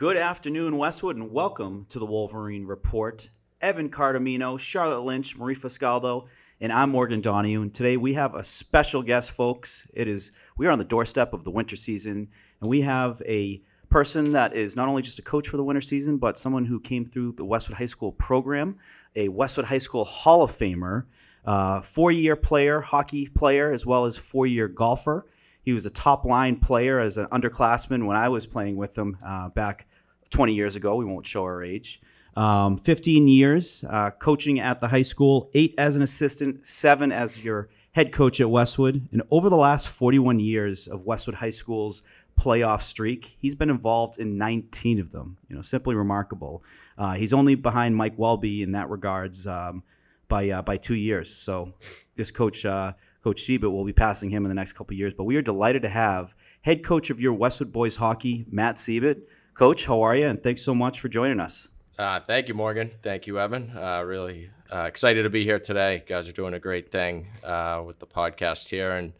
Good afternoon, Westwood, and welcome to the Wolverine Report. Evan Cardimino, Charlotte Lynch, Marie Fascaldo, and I'm Morgan Donahue. And today we have a special guest, folks. It is we are on the doorstep of the winter season, and we have a person that is not only just a coach for the winter season, but someone who came through the Westwood High School program, a Westwood High School Hall of Famer, uh, four-year player, hockey player, as well as four-year golfer. He was a top line player as an underclassman when I was playing with him uh, back 20 years ago. We won't show our age. Um, 15 years uh, coaching at the high school, eight as an assistant, seven as your head coach at Westwood. And over the last 41 years of Westwood High School's playoff streak, he's been involved in 19 of them. You know, simply remarkable. Uh, he's only behind Mike Welby in that regards um, by uh, by two years. So this coach, uh, Coach Sebet, will be passing him in the next couple years. But we are delighted to have head coach of your Westwood boys hockey, Matt Sebet. Coach, how are you? And thanks so much for joining us. Uh, thank you, Morgan. Thank you, Evan. Uh, really uh, excited to be here today. You guys are doing a great thing uh, with the podcast here, and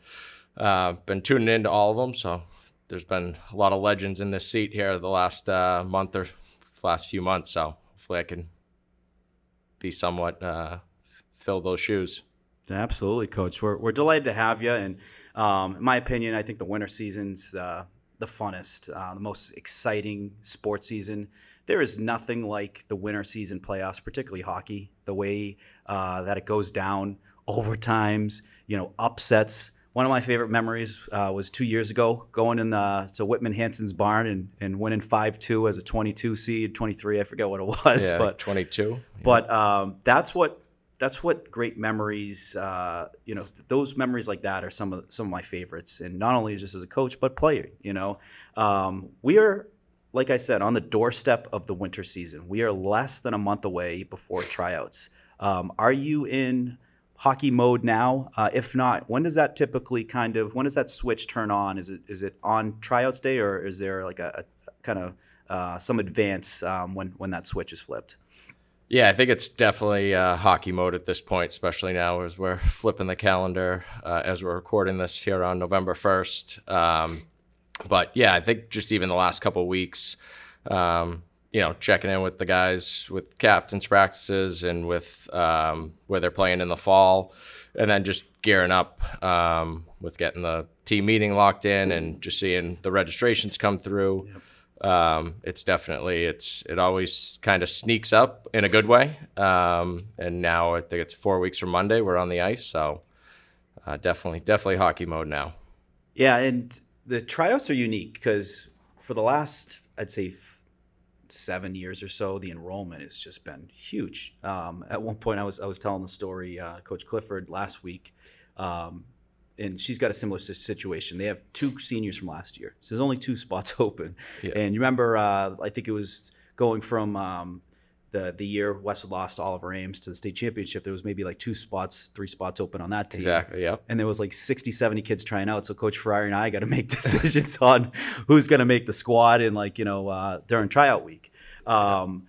uh, been tuning into all of them. So there's been a lot of legends in this seat here the last uh, month or last few months. So hopefully I can be somewhat fill those shoes. Absolutely, Coach. We're, we're delighted to have you. And um, in my opinion, I think the winter season's the funnest, uh, the most exciting sports season. There is nothing like the winter season playoffs, particularly hockey. The way uh, that it goes down, overtimes, you know, upsets. One of my favorite memories uh, was two years ago, going in the to Whitman Hanson's barn and, and winning five two as a twenty two seed, twenty three. I forget what it was, yeah, but twenty two. But um, that's what that's what great memories, uh, you know, those memories like that are some of some of my favorites, and not only just as a coach but player. You know, um, we are, like I said, on the doorstep of the winter season. We are less than a month away before tryouts. Um, are you in hockey mode now? Uh, if not, when does that typically kind of when does that switch turn on? Is it is it on tryouts day or is there like a, a kind of uh, some advance um, when when that switch is flipped? Yeah, I think it's definitely uh, hockey mode at this point, especially now as we're flipping the calendar uh, as we're recording this here on November 1st. Um, but yeah, I think just even the last couple weeks, um, you know, checking in with the guys with captains practices and with um, where they're playing in the fall, and then just gearing up um, with getting the team meeting locked in and just seeing the registrations come through. Yep um, it's definitely it's it always kind of sneaks up in a good way. Um, and now I think it's four weeks from Monday. We're on the ice, so uh, definitely definitely hockey mode now. Yeah, and the tryouts are unique because for the last I'd say seven years or so, the enrollment has just been huge. Um, at one point, I was I was telling the story, uh, Coach Clifford last week. Um, and she's got a similar situation. They have two seniors from last year, so there's only two spots open. Yeah. And you remember, uh, I think it was going from um, the the year Westwood lost Oliver Ames to the state championship. There was maybe like two spots, three spots open on that team. Exactly. Yeah. And there was like 60, 70 kids trying out. So Coach Ferrari and I got to make decisions on who's going to make the squad and like you know uh, during tryout week. Um.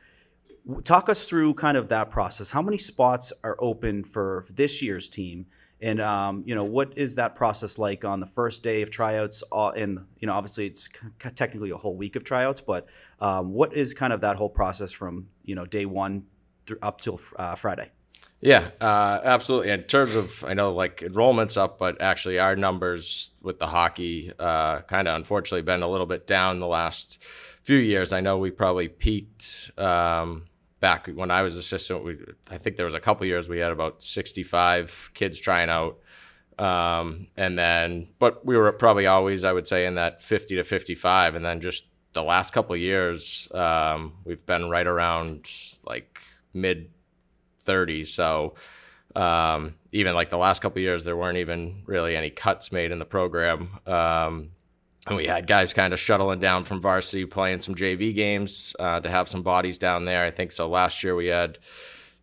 Talk us through kind of that process. How many spots are open for this year's team? And um, you know, what is that process like on the first day of tryouts? Uh, and you know, obviously it's technically a whole week of tryouts, but um, what is kind of that whole process from you know day one up till uh, Friday? Yeah, uh, absolutely. In terms of, I know like enrollment's up, but actually our numbers with the hockey uh, kind of unfortunately been a little bit down the last few years. I know we probably peaked. Um, back when I was assistant, we, I think there was a couple years we had about 65 kids trying out. Um, and then, but we were probably always, I would say, in that 50 to 55. And then just the last couple years, um, we've been right around like mid 30s. So um, even like the last couple years, there weren't even really any cuts made in the program. And we had guys kind of shuttling down from varsity playing some JV games uh, to have some bodies down there. I think so. Last year we had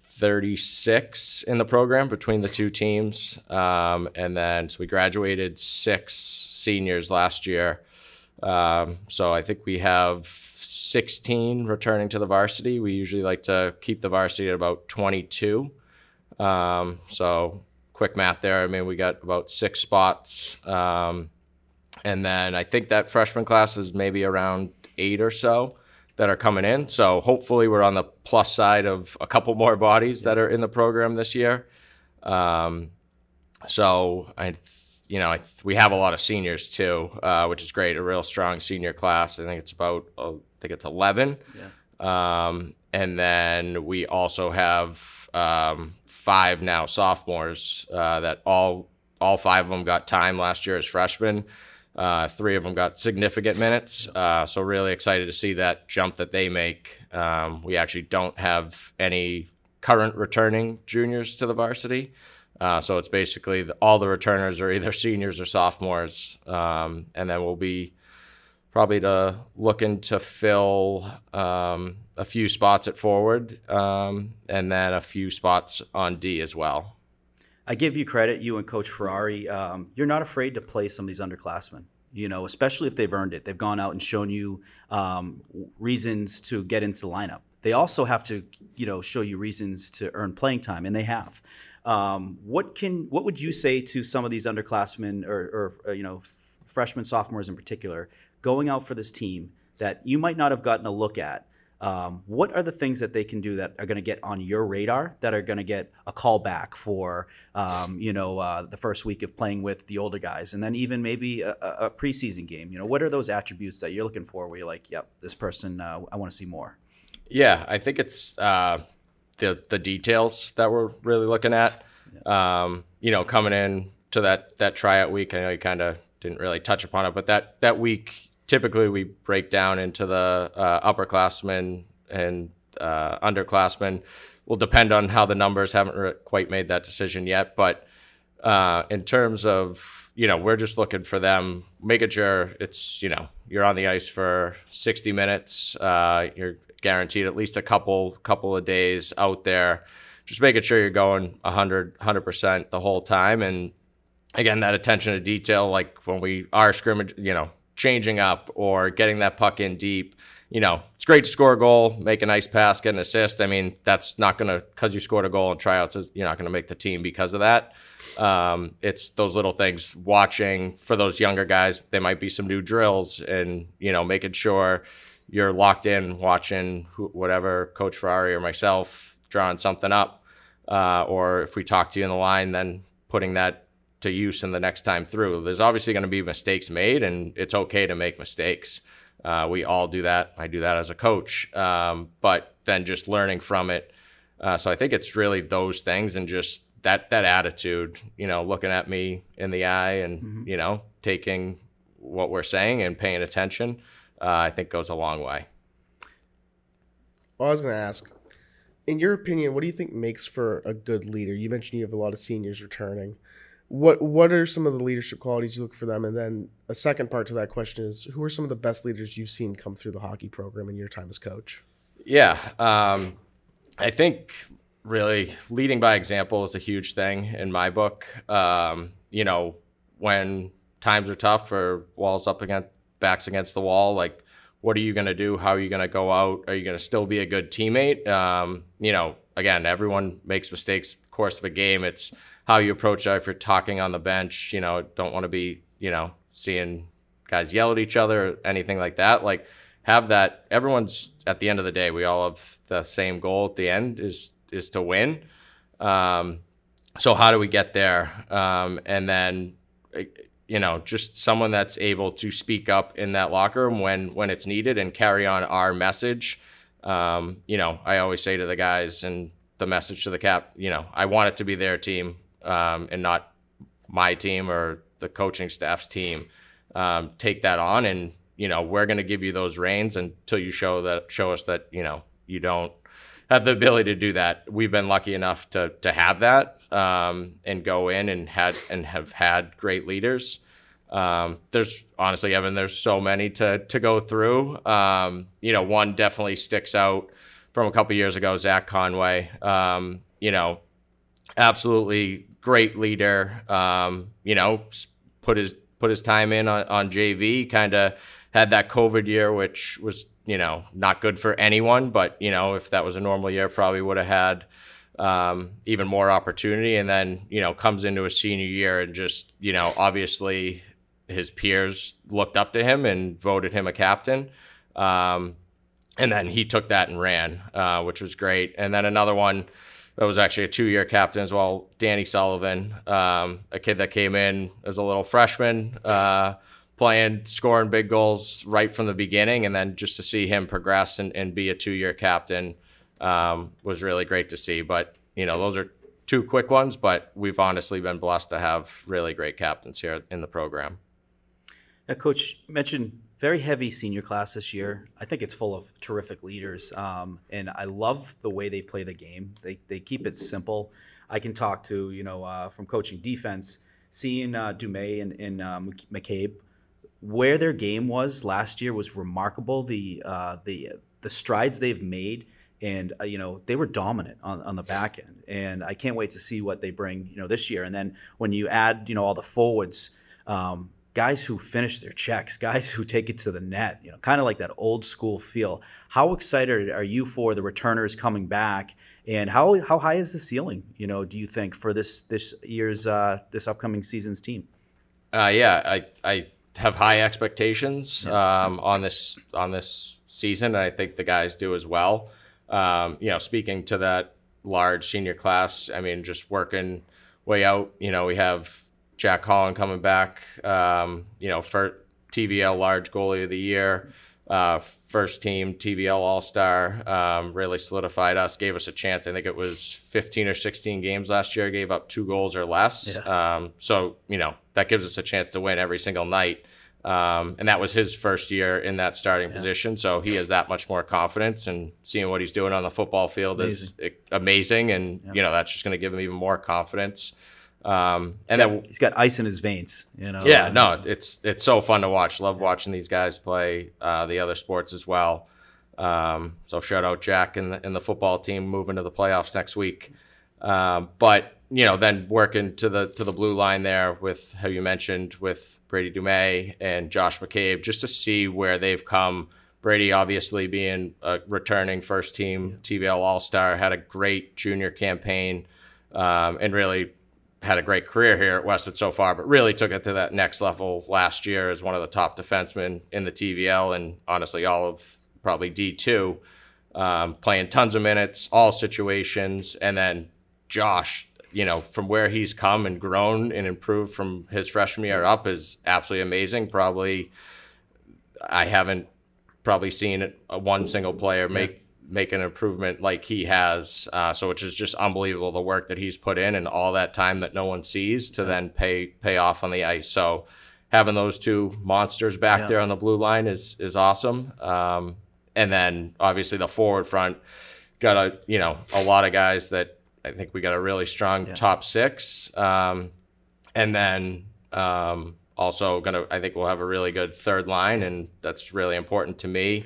36 in the program between the two teams. Um, and then so we graduated six seniors last year. Um, so I think we have 16 returning to the varsity. We usually like to keep the varsity at about 22. Um, so quick math there. I mean, we got about six spots. Um, and then I think that freshman class is maybe around eight or so that are coming in. So hopefully we're on the plus side of a couple more bodies that are in the program this year. Um, so I, you know, I, we have a lot of seniors too, uh, which is great. A real strong senior class. I think it's about, uh, I think it's eleven. Yeah. Um, and then we also have um, five now sophomores uh, that all all five of them got time last year as freshmen. Uh, three of them got significant minutes, uh, so really excited to see that jump that they make. Um, we actually don't have any current returning juniors to the varsity, uh, so it's basically the, all the returners are either seniors or sophomores, um, and then we'll be probably to looking to fill um, a few spots at forward, um, and then a few spots on D as well. I give you credit, you and Coach Ferrari. Um, you're not afraid to play some of these underclassmen. You know, especially if they've earned it. They've gone out and shown you um, reasons to get into the lineup. They also have to, you know, show you reasons to earn playing time, and they have. Um, what can what would you say to some of these underclassmen or, or, or you know freshmen, sophomores in particular, going out for this team that you might not have gotten a look at um, what are the things that they can do that are going to get on your radar that are going to get a call back for um, you know uh, the first week of playing with the older guys? And then even maybe a, a, preseason game you know what are those attributes that you're looking for where you're like yep this person uh, i want to see more? Yeah i think it's uh, the the details that we're really looking at. Yeah. um, you know coming in to that that tryout week i know you kind of didn't really touch upon it but that that week typically we break down into the uh, upperclassmen and uh, underclassmen. Will depend on how the numbers haven't quite made that decision yet, but uh, in terms of you know we're just looking for them making sure it's you know you're on the ice for 60 minutes uh, you're guaranteed at least a couple couple of days out there just making sure you're going 100 100% the whole time and again that attention to detail like when we are scrimmage you know changing up or getting that puck in deep. You know, it's great to score a goal, make a nice pass, get an assist. I mean, that's not going to, because you scored a goal in tryouts, you're not going to make the team because of that. Um, it's those little things, watching for those younger guys, there might be some new drills and, you know, making sure you're locked in watching whatever Coach Ferrari or myself drawing something up. Uh, or if we talk to you in the line, then putting that to use in the next time through. There's obviously going to be mistakes made, and it's okay to make mistakes. Uh, we all do that. I do that as a coach, um, but then just learning from it. Uh, so I think it's really those things and just that that attitude. You know, looking at me in the eye and mm-hmm. you know taking what we're saying and paying attention. Uh, I think goes a long way. Well, I was going to ask, in your opinion, what do you think makes for a good leader? You mentioned you have a lot of seniors returning what what are some of the leadership qualities you look for them? And then a second part to that question is who are some of the best leaders you've seen come through the hockey program in your time as coach? Yeah um, i think really leading by example is a huge thing in my book. Um, you know when times are tough or walls up against backs against the wall like what are you going to do? How are you going to go out? Are you going to still be a good teammate? Um, you know again everyone makes mistakes course of a game. It's how you approach it. If you're talking on the bench, you know, don't want to be, you know, seeing guys yell at each other or anything like that. Like, have that. Everyone's at the end of the day, we all have the same goal at the end is is to win. Um, so how do we get there? Um, and then, you know, just someone that's able to speak up in that locker room when when it's needed and carry on our message. Um, you know, I always say to the guys and the message to the cap, you know, I want it to be their team um, and not my team or the coaching staff's team um, take that on. And you know we're going to give you those reins until you show that show us that you know you don't have the ability to do that. We've been lucky enough to to have that um, and go in and had and have had great leaders. Um, there's honestly evan there's so many to to go through. Um, you know one definitely sticks out from a couple years ago zach conway. Um, you know absolutely great leader. Um, you know, put his put his time in on, on JV. Kind of had that COVID year, which was you know not good for anyone. But you know, if that was a normal year, probably would have had um, even more opportunity. And then you know comes into a senior year and just you know obviously his peers looked up to him and voted him a captain. Um, and then he took that and ran, uh, which was great. And then another one that was actually a two-year captain as well, Danny Sullivan, um, a kid that came in as a little freshman, uh, playing, scoring big goals right from the beginning, and then just to see him progress and, and be a two-year captain um, was really great to see. But you know, those are two quick ones, but we've honestly been blessed to have really great captains here in the program. Yeah, Coach, mentioned very heavy senior class this year. I think it's full of terrific leaders, um, and I love the way they play the game. They they keep it simple. I can talk to you know uh, from coaching defense, seeing uh, Dumais and, and uh, McCabe, where their game was last year was remarkable. The uh, the the strides they've made, and uh, you know they were dominant on, on the back end. And I can't wait to see what they bring you know this year. And then when you add you know all the forwards. Um, guys who finish their checks, guys who take it to the net, you know, kind of like that old school feel. How excited are you for the returners coming back? And how how high is the ceiling? You know, do you think for this this year's uh, this upcoming season's team? Uh, yeah, I I have high expectations um, on this on this season, and I think the guys do as well. Um, you know, speaking to that large senior class, I mean, just working way out. You know, we have Jack Holland coming back, um, you know, for TVL large goalie of the year, uh, first team TVL All Star, um, really solidified us, gave us a chance. I think it was 15 or 16 games last year, gave up two goals or less. Yeah. Um, so, you know, that gives us a chance to win every single night. Um, and that was his first year in that starting yeah. position. So he has that much more confidence and seeing what he's doing on the football field amazing. is amazing. And, you know, that's just going to give him even more confidence. Um, and got, then he's got ice in his veins. You know. Yeah, no, it's it's so fun to watch. Love watching these guys play uh, the other sports as well. Um, so shout out Jack and the, and the football team moving to the playoffs next week. Um, but you know, then working to the to the blue line there with how you mentioned with Brady Dumais and Josh McCabe, just to see where they've come. Brady obviously being a returning first team TVL All Star, had a great junior campaign, um, and really had a great career here at Westwood so far, but really took it to that next level last year as one of the top defensemen in the TVL and honestly all of probably D2, um, playing tons of minutes, all situations. And then Josh, you know, from where he's come and grown and improved from his freshman year up is absolutely amazing. Probably, I haven't probably seen one single player make make an improvement like he has. Uh, so which is just unbelievable the work that he's put in and all that time that no one sees to yeah. then pay pay off on the ice. So having those two monsters back yeah. there on the blue line is is awesome. Um, and then obviously the forward front got a you know a lot of guys that I think we got a really strong yeah. top six. Um, and then um, also gonna I think we'll have a really good third line, and that's really important to me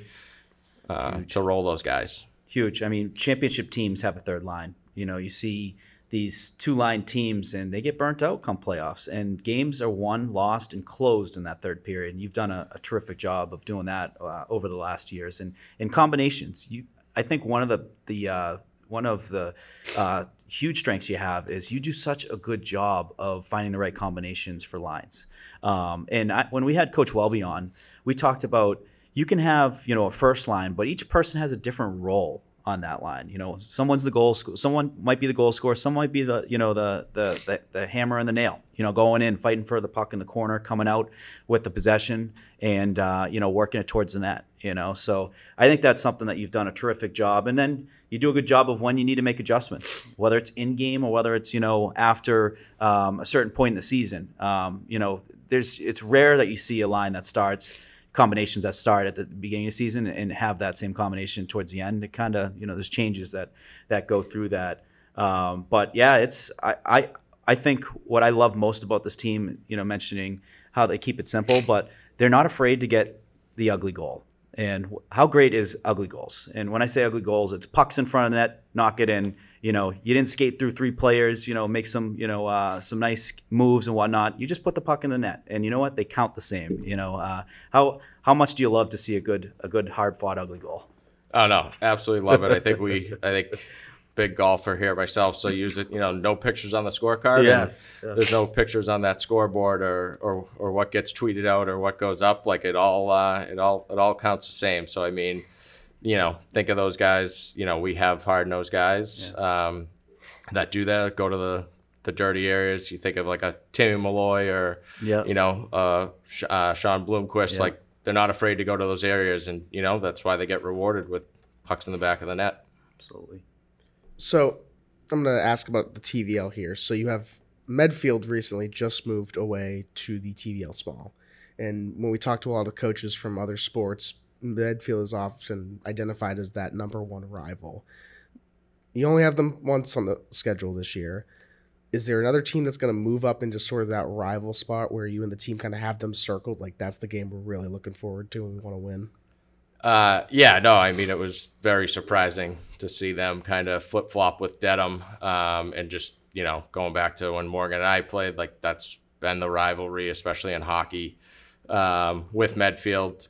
uh, to roll those guys. Huge. I mean, championship teams have a third line. You know, you see these two line teams and they get burnt out come playoffs and games are won lost and closed in that third period and you've done a, a terrific job of doing that uh, over the last years and in combinations you i think one of the the uh, one of the uh, huge strengths you have is you do such a good job of finding the right combinations for lines um, and I, when we had coach welby on we talked about you can have you know a first line, but each person has a different role on that line. You know, someone's the goal someone might be the goal scorer, Someone might be the you know the, the the the, hammer and the nail. You know, going in, fighting for the puck in the corner, coming out with the possession, and uh, you know working it towards the net. You know, so I think that's something that you've done a terrific job, and then you do a good job of when you need to make adjustments, whether it's in game or whether it's you know after um, a certain point in the season. Um, you know, there's it's rare that you see a line that starts combinations that start at the beginning of the season and have that same combination towards the end. It kind of you know there's changes that that go through that. Um, but yeah, it's I, I I think what I love most about this team, you know, mentioning how they keep it simple, but they're not afraid to get the ugly goal. And how great is ugly goals? And when I say ugly goals, it's pucks in front of the net, knock it in. You know, you didn't skate through three players. You know, make some you know uh, some nice moves and whatnot. You just put the puck in the net, and you know what? They count the same. You know, uh, how how much do you love to see a good a good hard fought ugly goal? Oh no, absolutely love it. I think we I think big golfer here myself, so use it. You know, no pictures on the scorecard. Yes, there's no pictures on that scoreboard or, or or what gets tweeted out or what goes up. Like it all uh, it all it all counts the same. So I mean, you know, think of those guys. You know, we have hard nosed guys um, that do that. Go to the the dirty areas. You think of like a Timmy Malloy or Yeah. you know uh, Sh- uh, Sean Bloomquist. Yeah. Like they're not afraid to go to those areas, and you know that's why they get rewarded with pucks in the back of the net. Absolutely. So I'm going to ask about the TVL here. So you have Medfield recently just moved away to the TVL small. And when we talk to a lot of coaches from other sports, Medfield is often identified as that number one rival. You only have them once on the schedule this year. Is there another team that's going to move up into sort of that rival spot where you and the team kind of have them circled? Like that's the game we're really looking forward to and we want to win? Uh, yeah, no, I mean, it was very surprising to see them kind of flip flop with Dedham um, and just, you know, going back to when Morgan and I played, like that's been the rivalry, especially in hockey um, with Medfield.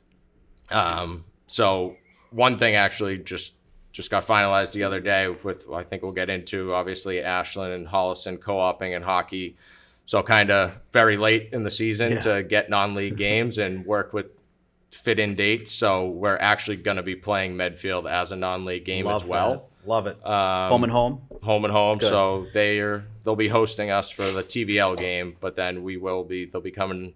Um, so one thing actually just just got finalized the other day with I think we'll get into obviously Ashland and Holliston co-oping in hockey. So kind of very late in the season Yeah. to get non-league games and work with fit in date. So we're actually going to be playing Medfield as a non-league game Love as well, that. Love it. Um, home and home. home and home. Good. So they are they'll be hosting us for the TVL game, but then we will be they'll be coming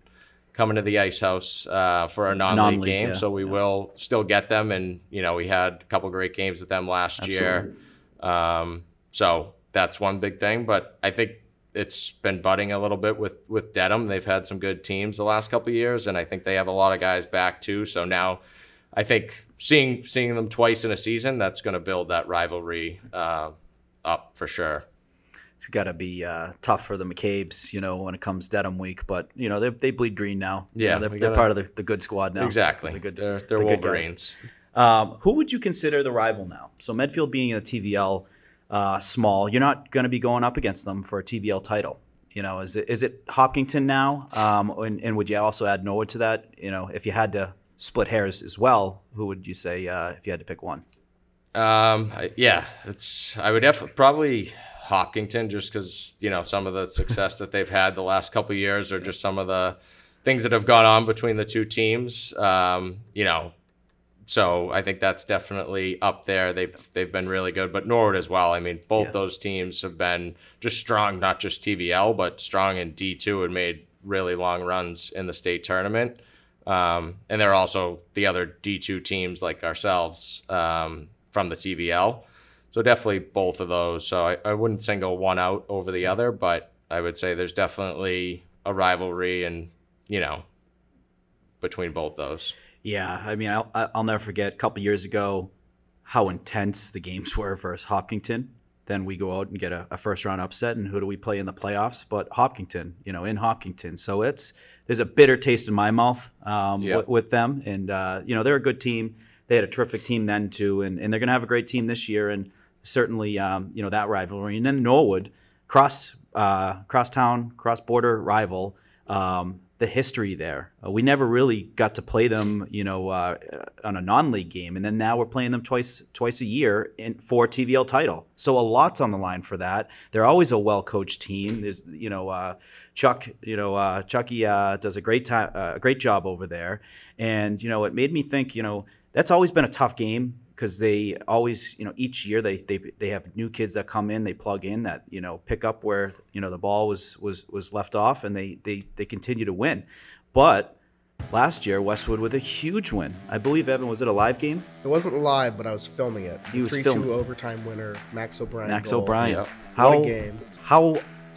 coming to the ice house uh, for a non-league, non-league, game. yeah. So we will still get them, and you know we had a couple great games with them last year. Um, so that's one big thing. But I think it's been budding a little bit with with Dedham. They've had some good teams the last couple of years, and I think they have a lot of guys back too. So now, I think seeing seeing them twice in a season, that's going to build that rivalry uh, up for sure. It's got to be uh, tough for the McCabe's, you know, when it comes Dedham week. But you know, they they bleed green now. You Yeah, know, they're, we they're part of the, the good squad now. Exactly, The good, they're they're the. Wolverines. Um, who would you consider the rival now? So Medfield being in the TVL uh, small, you're not going to be going up against them for a TVL title. You know, is it is it Hopkinton now? Um, and, and would you also add Norwood to that? You know, if you had to split hairs as well, who would you say uh, if you had to pick one? Um, yeah, it's I would definitely probably Hopkinton just because you know some of the success that they've had the last couple years, or just some of the things that have gone on between the two teams. Um, you know, so I think that's definitely up there. They've they've been really good, but Norwood as well. I mean, both Yeah. those teams have been just strong, not just TVL, but strong in D two and made really long runs in the state tournament. Um, and they're also the other D two teams like ourselves um, from the TVL. So definitely both of those. So I, I wouldn't single one out over the other, but I would say there's definitely a rivalry and you know between both those. Yeah, I mean, I'll, I'll never forget a couple years ago how intense the games were versus Hopkinton. Then we go out and get a, a first round upset, and who do we play in the playoffs? But Hopkinton, you know, in Hopkinton. So it's there's a bitter taste in my mouth um, with, with them, and uh, you know they're a good team. They had a terrific team then too, and, and they're going to have a great team this year, and certainly um, you know that rivalry. And then Norwood, cross uh, cross town, cross border rival. Um, the history there. Uh, we never really got to play them, you know, uh, on a non-league game, and then now we're playing them twice twice a year in for a TVL title. So a lot's on the line for that. They're always a well-coached team. There's, you know, uh, Chuck, you know, uh, Chucky uh, does a great time, uh, a great job over there, and you know, it made me think, you know, that's always been a tough game because they always, you know, each year they, they they have new kids that come in, they plug in that you know pick up where you know the ball was was was left off, and they they they continue to win. But last year, Westwood with a huge win. I believe Evan was it a live game? It wasn't live, but I was filming it. He was three-two overtime winner, Max O'Brien. Max goal. O'Brien. Yep. How What a game. how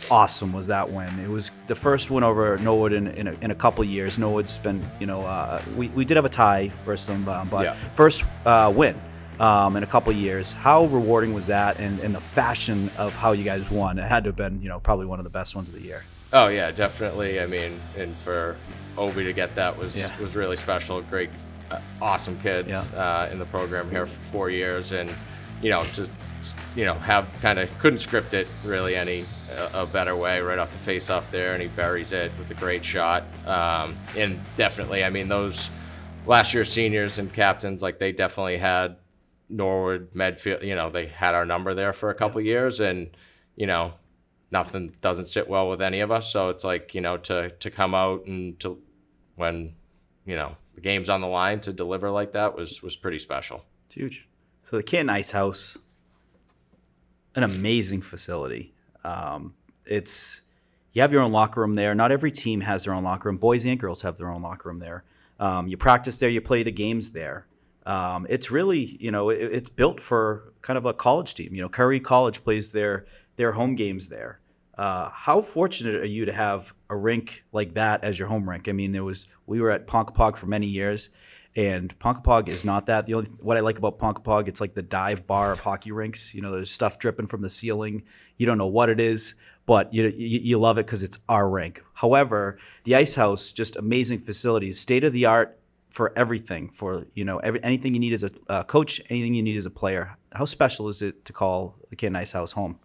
awesome was that win? It was the first win over Norwood in, in, a, in a couple years. Norwood's been, you know, uh, we, we did have a tie versus them, uh, but Yeah. first uh, win um, in a couple years. How rewarding was that? And, and the fashion of how you guys won. It had to have been, you know, probably one of the best ones of the year. Oh yeah, definitely. I mean, and for Obi to get that was Yeah. was really special. Great, uh, awesome kid Yeah. uh, in the program here for four years, and you know to you know have kind of couldn't script it really any uh, a better way right off the face off there, and he buries it with a great shot. Um, and definitely, I mean those last year seniors and captains like they definitely had Norwood, Medfield. You know they had our number there for a couple years, and you know nothing doesn't sit well with any of us. So it's like you know to to come out and to when you know the game's on the line to deliver like that was was pretty special. It's huge. So the Canton Ice House, an amazing facility. Um, it's you have your own locker room there. Not every team has their own locker room. Boys and girls have their own locker room there. Um, you practice there. You play the games there. Um, it's really you know it, it's built for kind of a college team. You know, Curry College plays their their home games there. Uh, how fortunate are you to have a rink like that as your home rink? I mean, there was we were at Ponkapog for many years, and Ponkapog is not that. The only what I like about Ponkapog, it's like the dive bar of hockey rinks. You know, there's stuff dripping from the ceiling. You don't know what it is, but you you, you love it because it's our rink. However, the Ice House, just amazing facilities, state of the art for everything. For you know, every, anything you need as a uh, coach, anything you need as a player. How special is it to call the Canton Ice House home?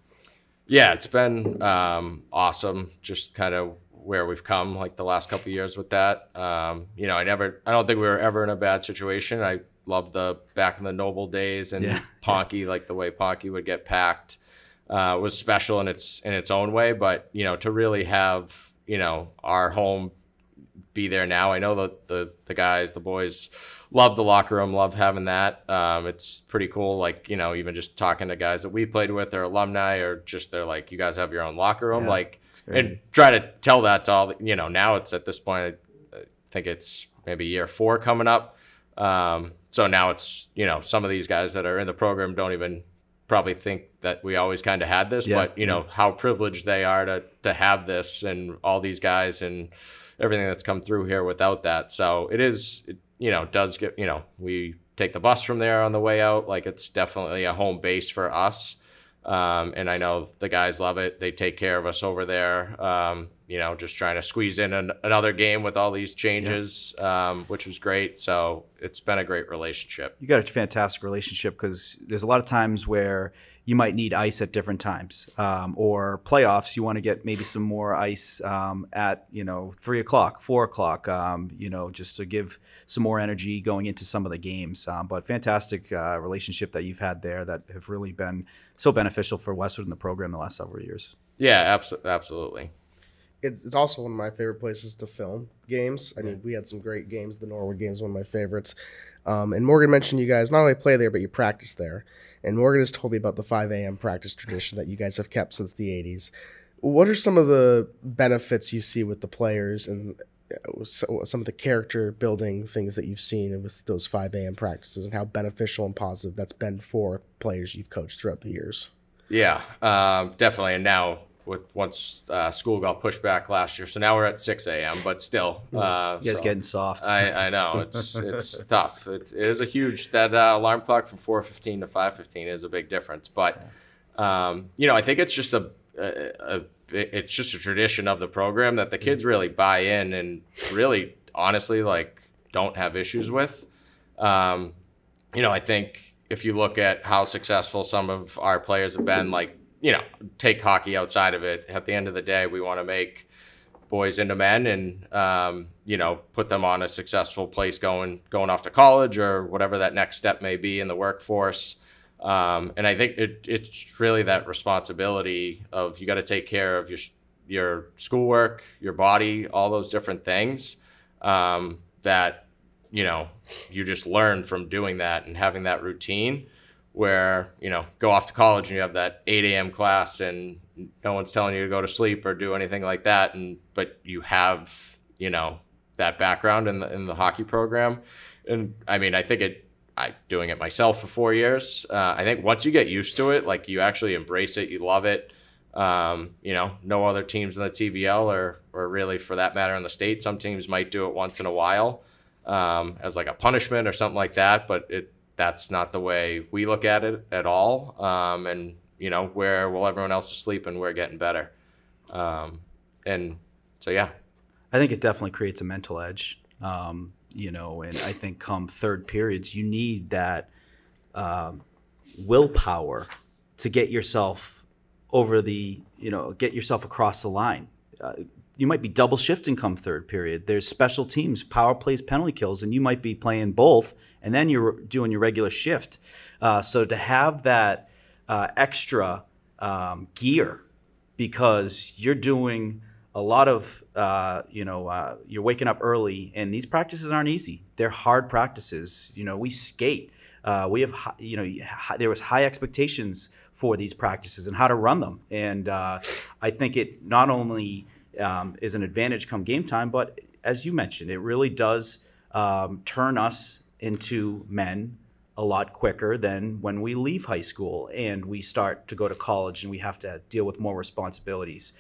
Yeah, it's been um, awesome. Just kind of where we've come like the last couple years with that. Um, you know, I never, I don't think we were ever in a bad situation. I love the back in the Noble days and Yeah. Ponky, like the way Ponky would get packed, uh, was special in its in its own way. But you know, to really have you know our home be there now. I know that the the guys, the boys, love the locker room, love having that. Um, it's pretty cool. Like you know, even just talking to guys that we played with or alumni, or just they're like, you guys have your own locker room, Yeah, like, and try to tell that to all. The, you know, now it's at this point. I, think it's maybe year four coming up. Um, so now it's you know some of these guys that are in the program don't even probably think that we always kind of had this, Yeah, but you know how privileged they are to to have this and all these guys and everything that's come through here without that. So it is, it, you know, does get you know we take the bus from there on the way out. Like it's definitely a home base for us. Um, and I know the guys love it. They take care of us over there. Um, you know, just trying to squeeze in an, another game with all these changes, um, which was great. So it's been a great relationship. you got a fantastic relationship because there's a lot of times where you might need ice at different times, um, or playoffs. You want to get maybe some more ice um, at you know three o'clock, four o'clock. Um, you know, just to give some more energy going into some of the games. Um, but fantastic uh, relationship that you've had there that have really been so beneficial for Westwood and the program the last several years. Yeah, abso- absolutely. It's, it's also one of my favorite places to film games. I mean, we had some great games. The Norwood game is one of my favorites. Um, and Morgan mentioned you guys not only play there, but you practice there. And Morgan has told me about the 5 a.m. practice tradition that you guys have kept since the 80s. What are some of the benefits you see with the players and uh, some of the character building things that you've seen with those 5 a.m. practices and how beneficial and positive that's been for players you've coached throughout the years? Yeah, um, definitely. And now, with once uh, school got pushed back last year, so now we're at 6 a.m. But still, uh, You guys so- getting soft. I, I know it's it's tough. It, it is a huge that uh, alarm clock from 4:15 to 5:15 is a big difference. But um, you know, I think it's just a, a, a it's just a tradition of the program that the kids really buy in and really honestly like don't have issues with. Um, you know, I think if you look at how successful some of our players have been, like you know, take hockey outside of it. At the end of the day, we want to make boys into men and um, you know put them on a successful place going going off to college or whatever that next step may be in the workforce um, and I think it, it's really that responsibility of you got to take care of your your schoolwork your body all those different things um, that you know you just learn from doing that and having that routine where you know go off to college and you have that 8 a.m class and no one's telling you to go to sleep or do anything like that. And but you have you know that background in the in the hockey program. And i mean i think it i doing it myself for four years uh, i think once you get used to it like you actually embrace it you love it um, you know no other teams in the tvl or or really for that matter in the state. Some teams might do it once in a while um, as like a punishment or something like that but it that's not the way we look at it at all um, and you know where while everyone else is sleeping we're getting better um, and so yeah I think it definitely creates a mental edge. Um, you know, and I think come third periods, you need that um, willpower to get yourself over the, you know, get yourself across the line. Uh, you might be double shifting come third period. There's special teams, power plays, penalty kills, and you might be playing both, and then you're doing your regular shift. Uh, so to have that uh, extra um, gear because you're doing a lot of uh, you know uh, you're waking up early and these practices aren't easy they're hard practices you know we skate uh, we have hi- you know hi, there was high expectations for these practices and how to run them, and uh, I think it not only um, is an advantage come game time, but as you mentioned, it really does um, turn us into men a lot quicker than when we leave high school and we start to go to college and we have to deal with more responsibilities.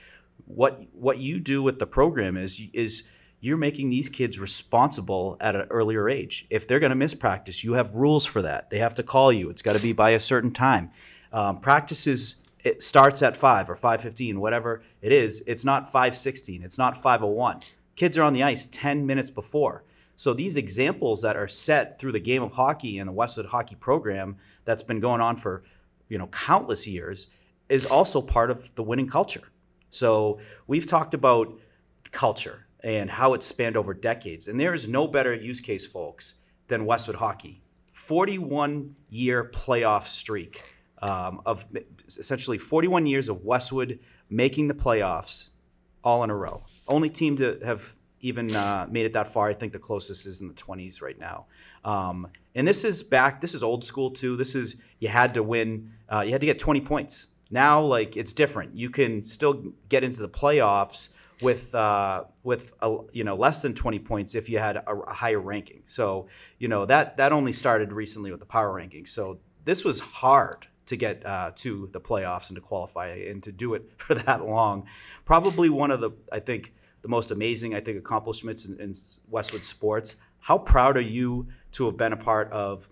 What what you do with the program is is you're making these kids responsible at an earlier age. If they're going to miss practice, you have rules for that. They have to call you. It's got to be by a certain time. Um, practices it starts at five or five fifteen, whatever it is. It's not five sixteen. It's not five oh one. Kids are on the ice ten minutes before. So these examples that are set through the game of hockey and the Westwood hockey program that's been going on for you know countless years is also part of the winning culture. So we've talked about culture and how it's spanned over decades, and there is no better use case, folks, than Westwood hockey. 41 year playoff streak um, of essentially 41 years of Westwood making the playoffs all in a row. Only team to have even uh, made it that far. I think the closest is in the 20s right now. Um, and this is back. This is old school too. This is you had to win. Uh, you had to get 20 points. Now, like it's different. You can still get into the playoffs with uh, with a, you know less than 20 points if you had a, a higher ranking. So you know that that only started recently with the power rankings. So this was hard to get uh, to the playoffs and to qualify and to do it for that long. Probably one of the I think the most amazing, I think, accomplishments in, in, Westwood sports. How proud are you to have been a part of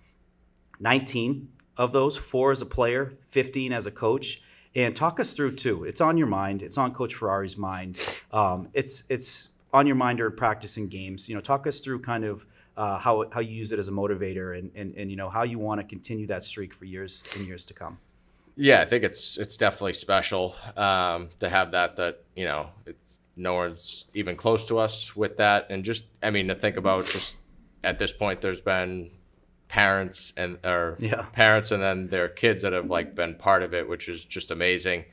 19 of those, four as a player, 15 as a coach? And talk us through too. It's on your mind. It's on Coach Ferrari's mind. Um, it's it's on your mind during practicing games. You know, talk us through kind of uh, how how you use it as a motivator and, and and you know how you want to continue that streak for years and years to come. Yeah, I think it's it's definitely special um, to have that. That you know, it, no one's even close to us with that. And just, I mean, to think about just at this point, there's been parents and or yeah. parents and then their kids that have like been part of it, which is just amazing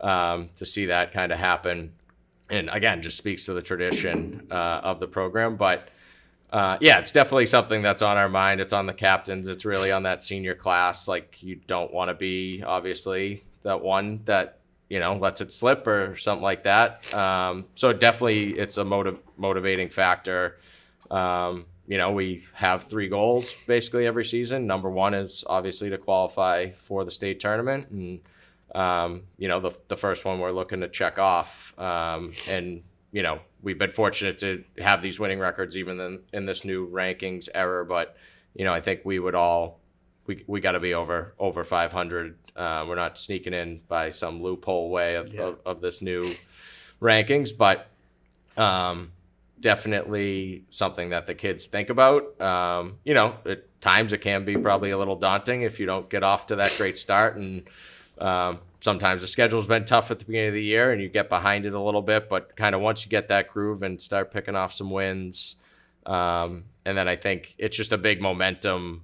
um, to see that kind of happen. And again, just speaks to the tradition uh, of the program. But uh, yeah, it's definitely something that's on our mind. It's on the captains. It's really on that senior class. Like you don't want to be obviously that one that you know lets it slip or something like that. Um, so definitely, it's a motiv- motivating factor. Um, you know, we have three goals basically every season. Number one is obviously to qualify for the state tournament, and um, you know, the the first one we're looking to check off. Um, and you know, we've been fortunate to have these winning records even in, in this new rankings era. But you know, I think we would all we we got to be over over 500. Uh, we're not sneaking in by some loophole way of, yeah. of, of, this new rankings, but um, definitely something that the kids think about. Um, you know, at times it can be probably a little daunting if you don't get off to that great start, and um, sometimes the schedule's been tough at the beginning of the year, and you get behind it a little bit. But kind of once you get that groove and start picking off some wins. Um, and then I think it's just a big momentum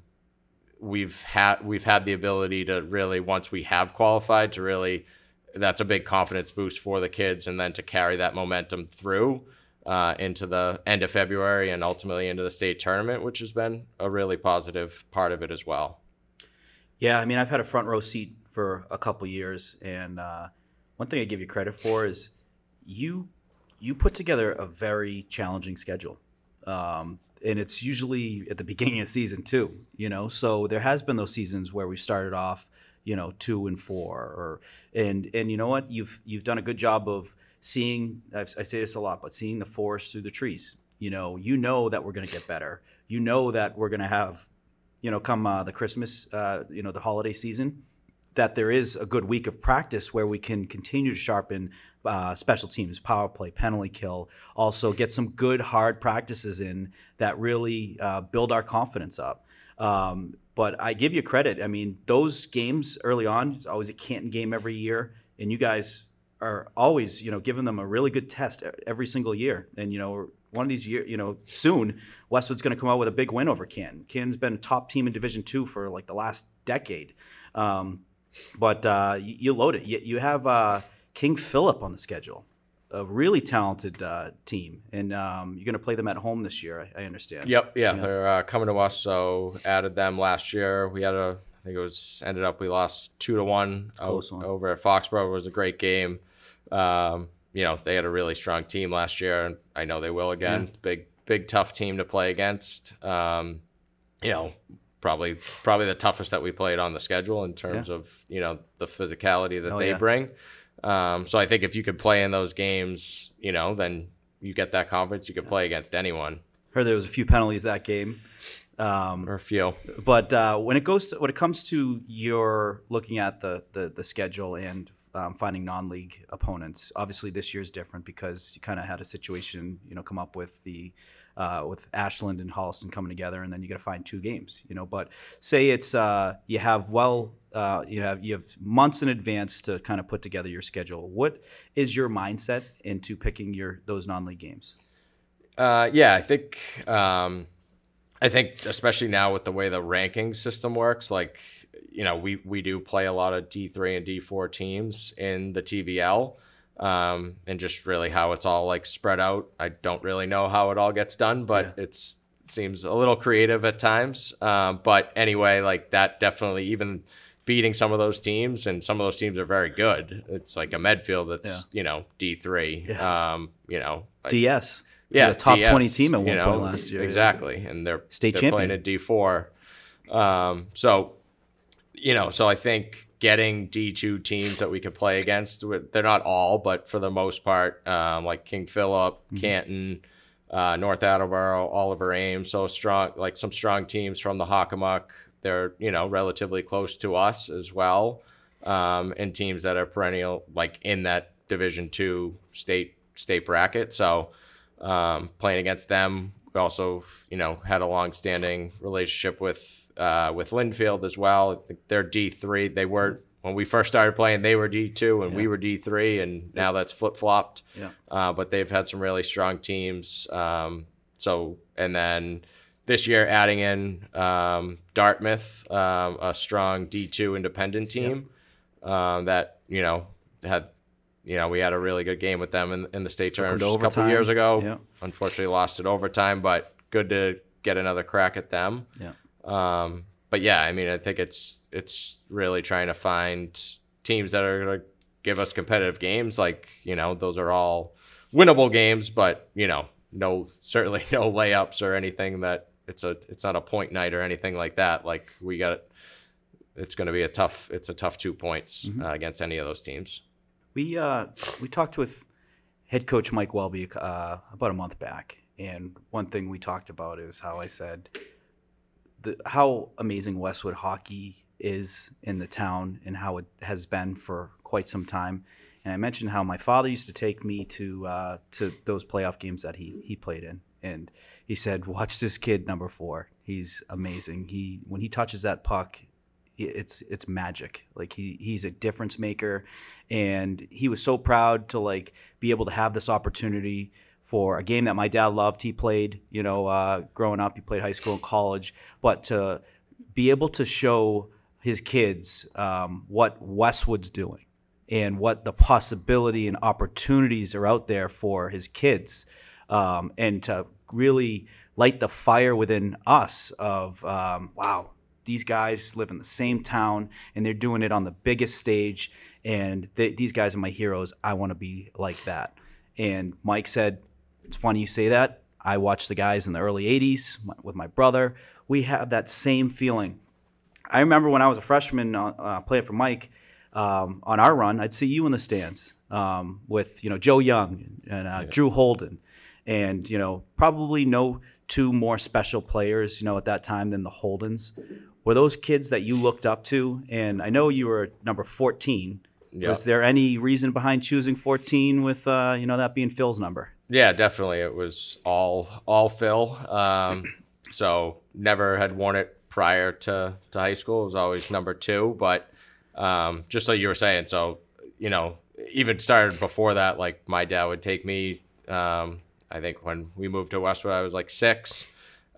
we've had we've had the ability to really once we have qualified to really that's a big confidence boost for the kids and then to carry that momentum through uh, into the end of February and ultimately into the state tournament, which has been a really positive part of it as well. Yeah, I mean, I've had a front row seat for a couple years, and uh, one thing I give you credit for is you you put together a very challenging schedule. Um, and it's usually at the beginning of season too. You know, so there has been those seasons where we started off, you know, two and four, or and and you know what, you've you've done a good job of seeing. I've, I say this a lot, but seeing the forest through the trees. You know, you know that we're going to get better. You know that we're going to have, you know, come uh, the Christmas, uh, you know, the holiday season, that there is a good week of practice where we can continue to sharpen uh, special teams, power play, penalty kill. Also, get some good hard practices in that really uh, build our confidence up. Um, but I give you credit. I mean, those games early on, it's always a Canton game every year, and you guys are always, you know, giving them a really good test every single year. And you know, one of these years, you know, soon Westwood's going to come out with a big win over Canton. Canton's been a top team in Division Two for like the last decade. Um, but uh, you, you, load it. You, you have. Uh, King Philip on the schedule. a really talented uh, team, and um, you're going to play them at home this year. I, I understand. Yep, yeah, they're uh, coming to us. So added them last year. We had a, I think it was ended up we lost two to one, Close o- one. over at Foxborough. It was a great game. Um, you know, they had a really strong team last year, and I know they will again. Big, big, tough team to play against. Um, you know, probably probably the toughest that we played on the schedule in terms of you know the physicality that Oh, they yeah. bring. Um, so I think if you could play in those games, you know, then you get that confidence. You could play against anyone Heard there was a few penalties that game. Um, or a few. But uh, when it goes to, when it comes to your looking at the the, the schedule and um, finding non-league opponents, obviously this year's different because you kind of had a situation, you know, come up with the uh, with Ashland and Holliston coming together, and then you got to find two games, you know. But say it's uh, you have well, uh, you have you have months in advance to kind of put together your schedule. What is your mindset into picking your those non-league games? Uh, yeah, I think um, I think especially now with the way the ranking system works, like you know, we we do play a lot of D three and D four teams in the TVL, um, and just really how it's all like spread out. I don't really know how it all gets done, but it's seems a little creative at times. Um, but anyway, like that definitely even beating some of those teams, and some of those teams are very good. It's like a Medfield that's Yeah. you know D three. Yeah. Um, you know, like, DS, yeah, a top DS, twenty team at one you know, point last year. Exactly, and they're State they're champion. playing at D four. Um, so, you know, so I think getting D two teams that we could play against, they're not all, but for the most part, um, like King Philip, Mm-hmm. Canton, uh, North Attleboro, Oliver Ames, so strong, like some strong teams from the Hockomock. They're you know relatively close to us as well, um, and teams that are perennial, like in that Division two state state bracket. So um, playing against them. We also, you know, had a long-standing relationship with uh, with Lynnfield as well. I think they're D three. They were when we first started playing, they were D two, and we were D three, and now that's flip flopped. Yeah. Uh, but they've had some really strong teams. Um, so and then this year adding in um, Dartmouth, um, a strong D two independent team um, that you know had you know we had a really good game with them in, in the state tournament a couple years ago. Yeah. Unfortunately, lost it overtime, but good to get another crack at them. Yeah. Um, but yeah, I mean, I think it's it's really trying to find teams that are going to give us competitive games. Like you know, those are all winnable games, but you know, no certainly no layups or anything that it's a it's not a point night or anything like that. Like we got. It's going to be a tough. It's a tough two points uh, against any of those teams. We uh, we talked with head coach Mike Welby uh, about a month back, and one thing we talked about is how I said the how amazing Westwood hockey is in the town and how it has been for quite some time. And I mentioned how my father used to take me to uh, to those playoff games that he he played in, and he said, "Watch this kid, number four. He's amazing. He when he touches that puck, it's it's magic. Like he he's a difference maker, and he was so proud to like be able to have this opportunity for a game that my dad loved. He played, you know, uh, growing up. He played high school and college, but to be able to show his kids um, what Westwood's doing and what the possibility and opportunities are out there for his kids, um, and to really light the fire within us of um, wow these guys live in the same town and they're doing it on the biggest stage and th- these guys are my heroes i want to be like that and mike said it's funny you say that i watched the guys in the early 80s with my brother we have that same feeling I remember when I was a freshman uh, uh, playing for Mike um, on our run, I'd see you in the stands um, with you know Joe Young and uh, Drew Holden, and you know probably no two more special players you know at that time than the Holdens. Were those kids that you looked up to? And I know you were number fourteen. Yeah. Was there any reason behind choosing fourteen with uh, you know that being Phil's number? Yeah, definitely. It was all all Phil. Um, so never had worn it prior to, to high school. It was always number two. But um, just like you were saying, so you know, even started before that. Like my dad would take me. Um, I think when we moved to Westwood, I was like six.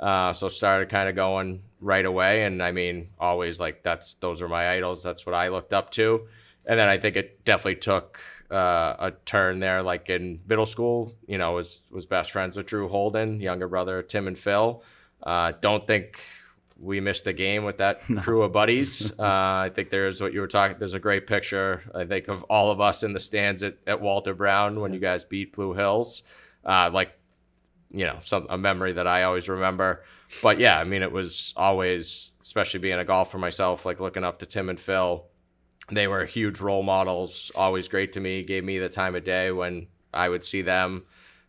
Uh, so started kind of going right away, and I mean, always like that's those are my idols. That's what I looked up to, and then I think it definitely took uh, a turn there. Like in middle school, you know, was was best friends with Drew Holden, younger brother Tim and Phil. Uh, don't think we missed a game with that crew of buddies. Uh, I think there's what you were talking. There's a great picture. I think of all of us in the stands at, at Walter Brown when you guys beat Blue Hills. Uh, like, you know, some a memory that I always remember. But yeah, I mean, it was always, especially being a golfer myself, like looking up to Tim and Phil. They were huge role models. Always great to me. Gave me the time of day when I would see them.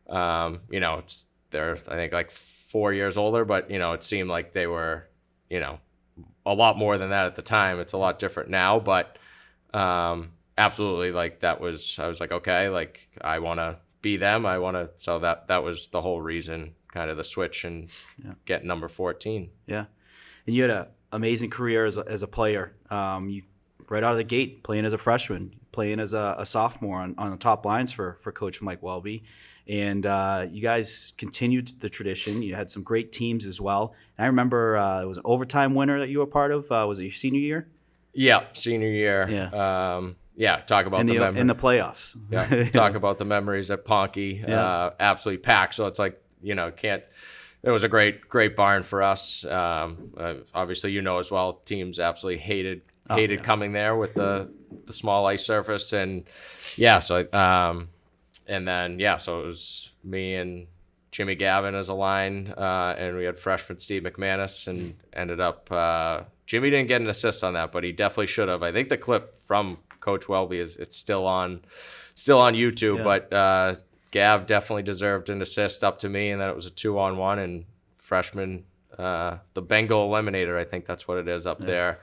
Um, you know, it's they're I think like four years older, but you know, it seemed like they were you know, a lot more than that at the time. It's a lot different now, but um, absolutely, like that was I was like, okay, like I want to be them. I want to. So that that was the whole reason, kind of the switch and yeah. get number fourteen. Yeah, and you had an amazing career as a, as a player. Um, you right out of the gate playing as a freshman, playing as a, a sophomore on, on the top lines for for Coach Mike Welby and uh, you guys continued the tradition. You had some great teams as well. And I remember uh, it was an overtime winner that you were part of. Uh, was it your senior year? Yeah, senior year. Yeah. Um, yeah, talk about in the, the in the playoffs. Yeah, talk about the memories at Ponky. Yeah. Uh, absolutely packed. So it's like you know can't. It was a great great barn for us. Um, uh, obviously, you know as well. Teams absolutely hated oh, hated yeah. coming there with the the small ice surface and yeah. So um, and then yeah, so it was me and Jimmy Gavin as a line, uh, and we had freshman Steve McManus, and ended up uh, Jimmy didn't get an assist on that, but he definitely should have. I think the clip from Coach Welby is it's still on, still on YouTube, yeah. but uh, Gav definitely deserved an assist up to me, and then it was a two on one, and freshman uh, the Bengal Eliminator, I think that's what it is up yeah. there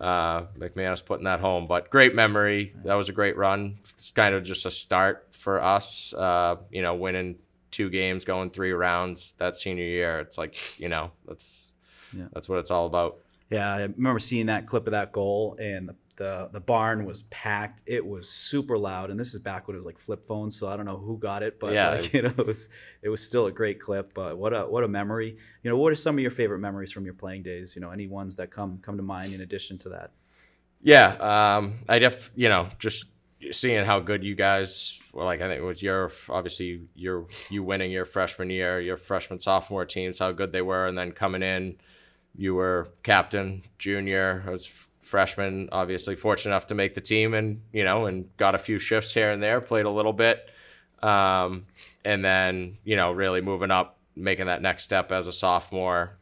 uh, McManus putting that home. But great memory. That was a great run. It's kind of just a start for us. Uh, you know, winning two games, going three rounds that senior year. It's like you know that's yeah. that's what it's all about. Yeah, I remember seeing that clip of that goal and the the the barn was packed. It was super loud, and this is back when it was like flip phones, so I don't know who got it, but yeah. like, you know, it was it was still a great clip. But what a what a memory! You know, what are some of your favorite memories from your playing days? You know, any ones that come come to mind in addition to that? Yeah, um, I def you know just seeing how good you guys well like i think it was your obviously your you winning your freshman year your freshman sophomore teams how good they were and then coming in you were captain junior I was freshman, obviously fortunate enough to make the team and, you know, and got a few shifts here and there, played a little bit. Um, and then, you know, really moving up, making that next step as a sophomore.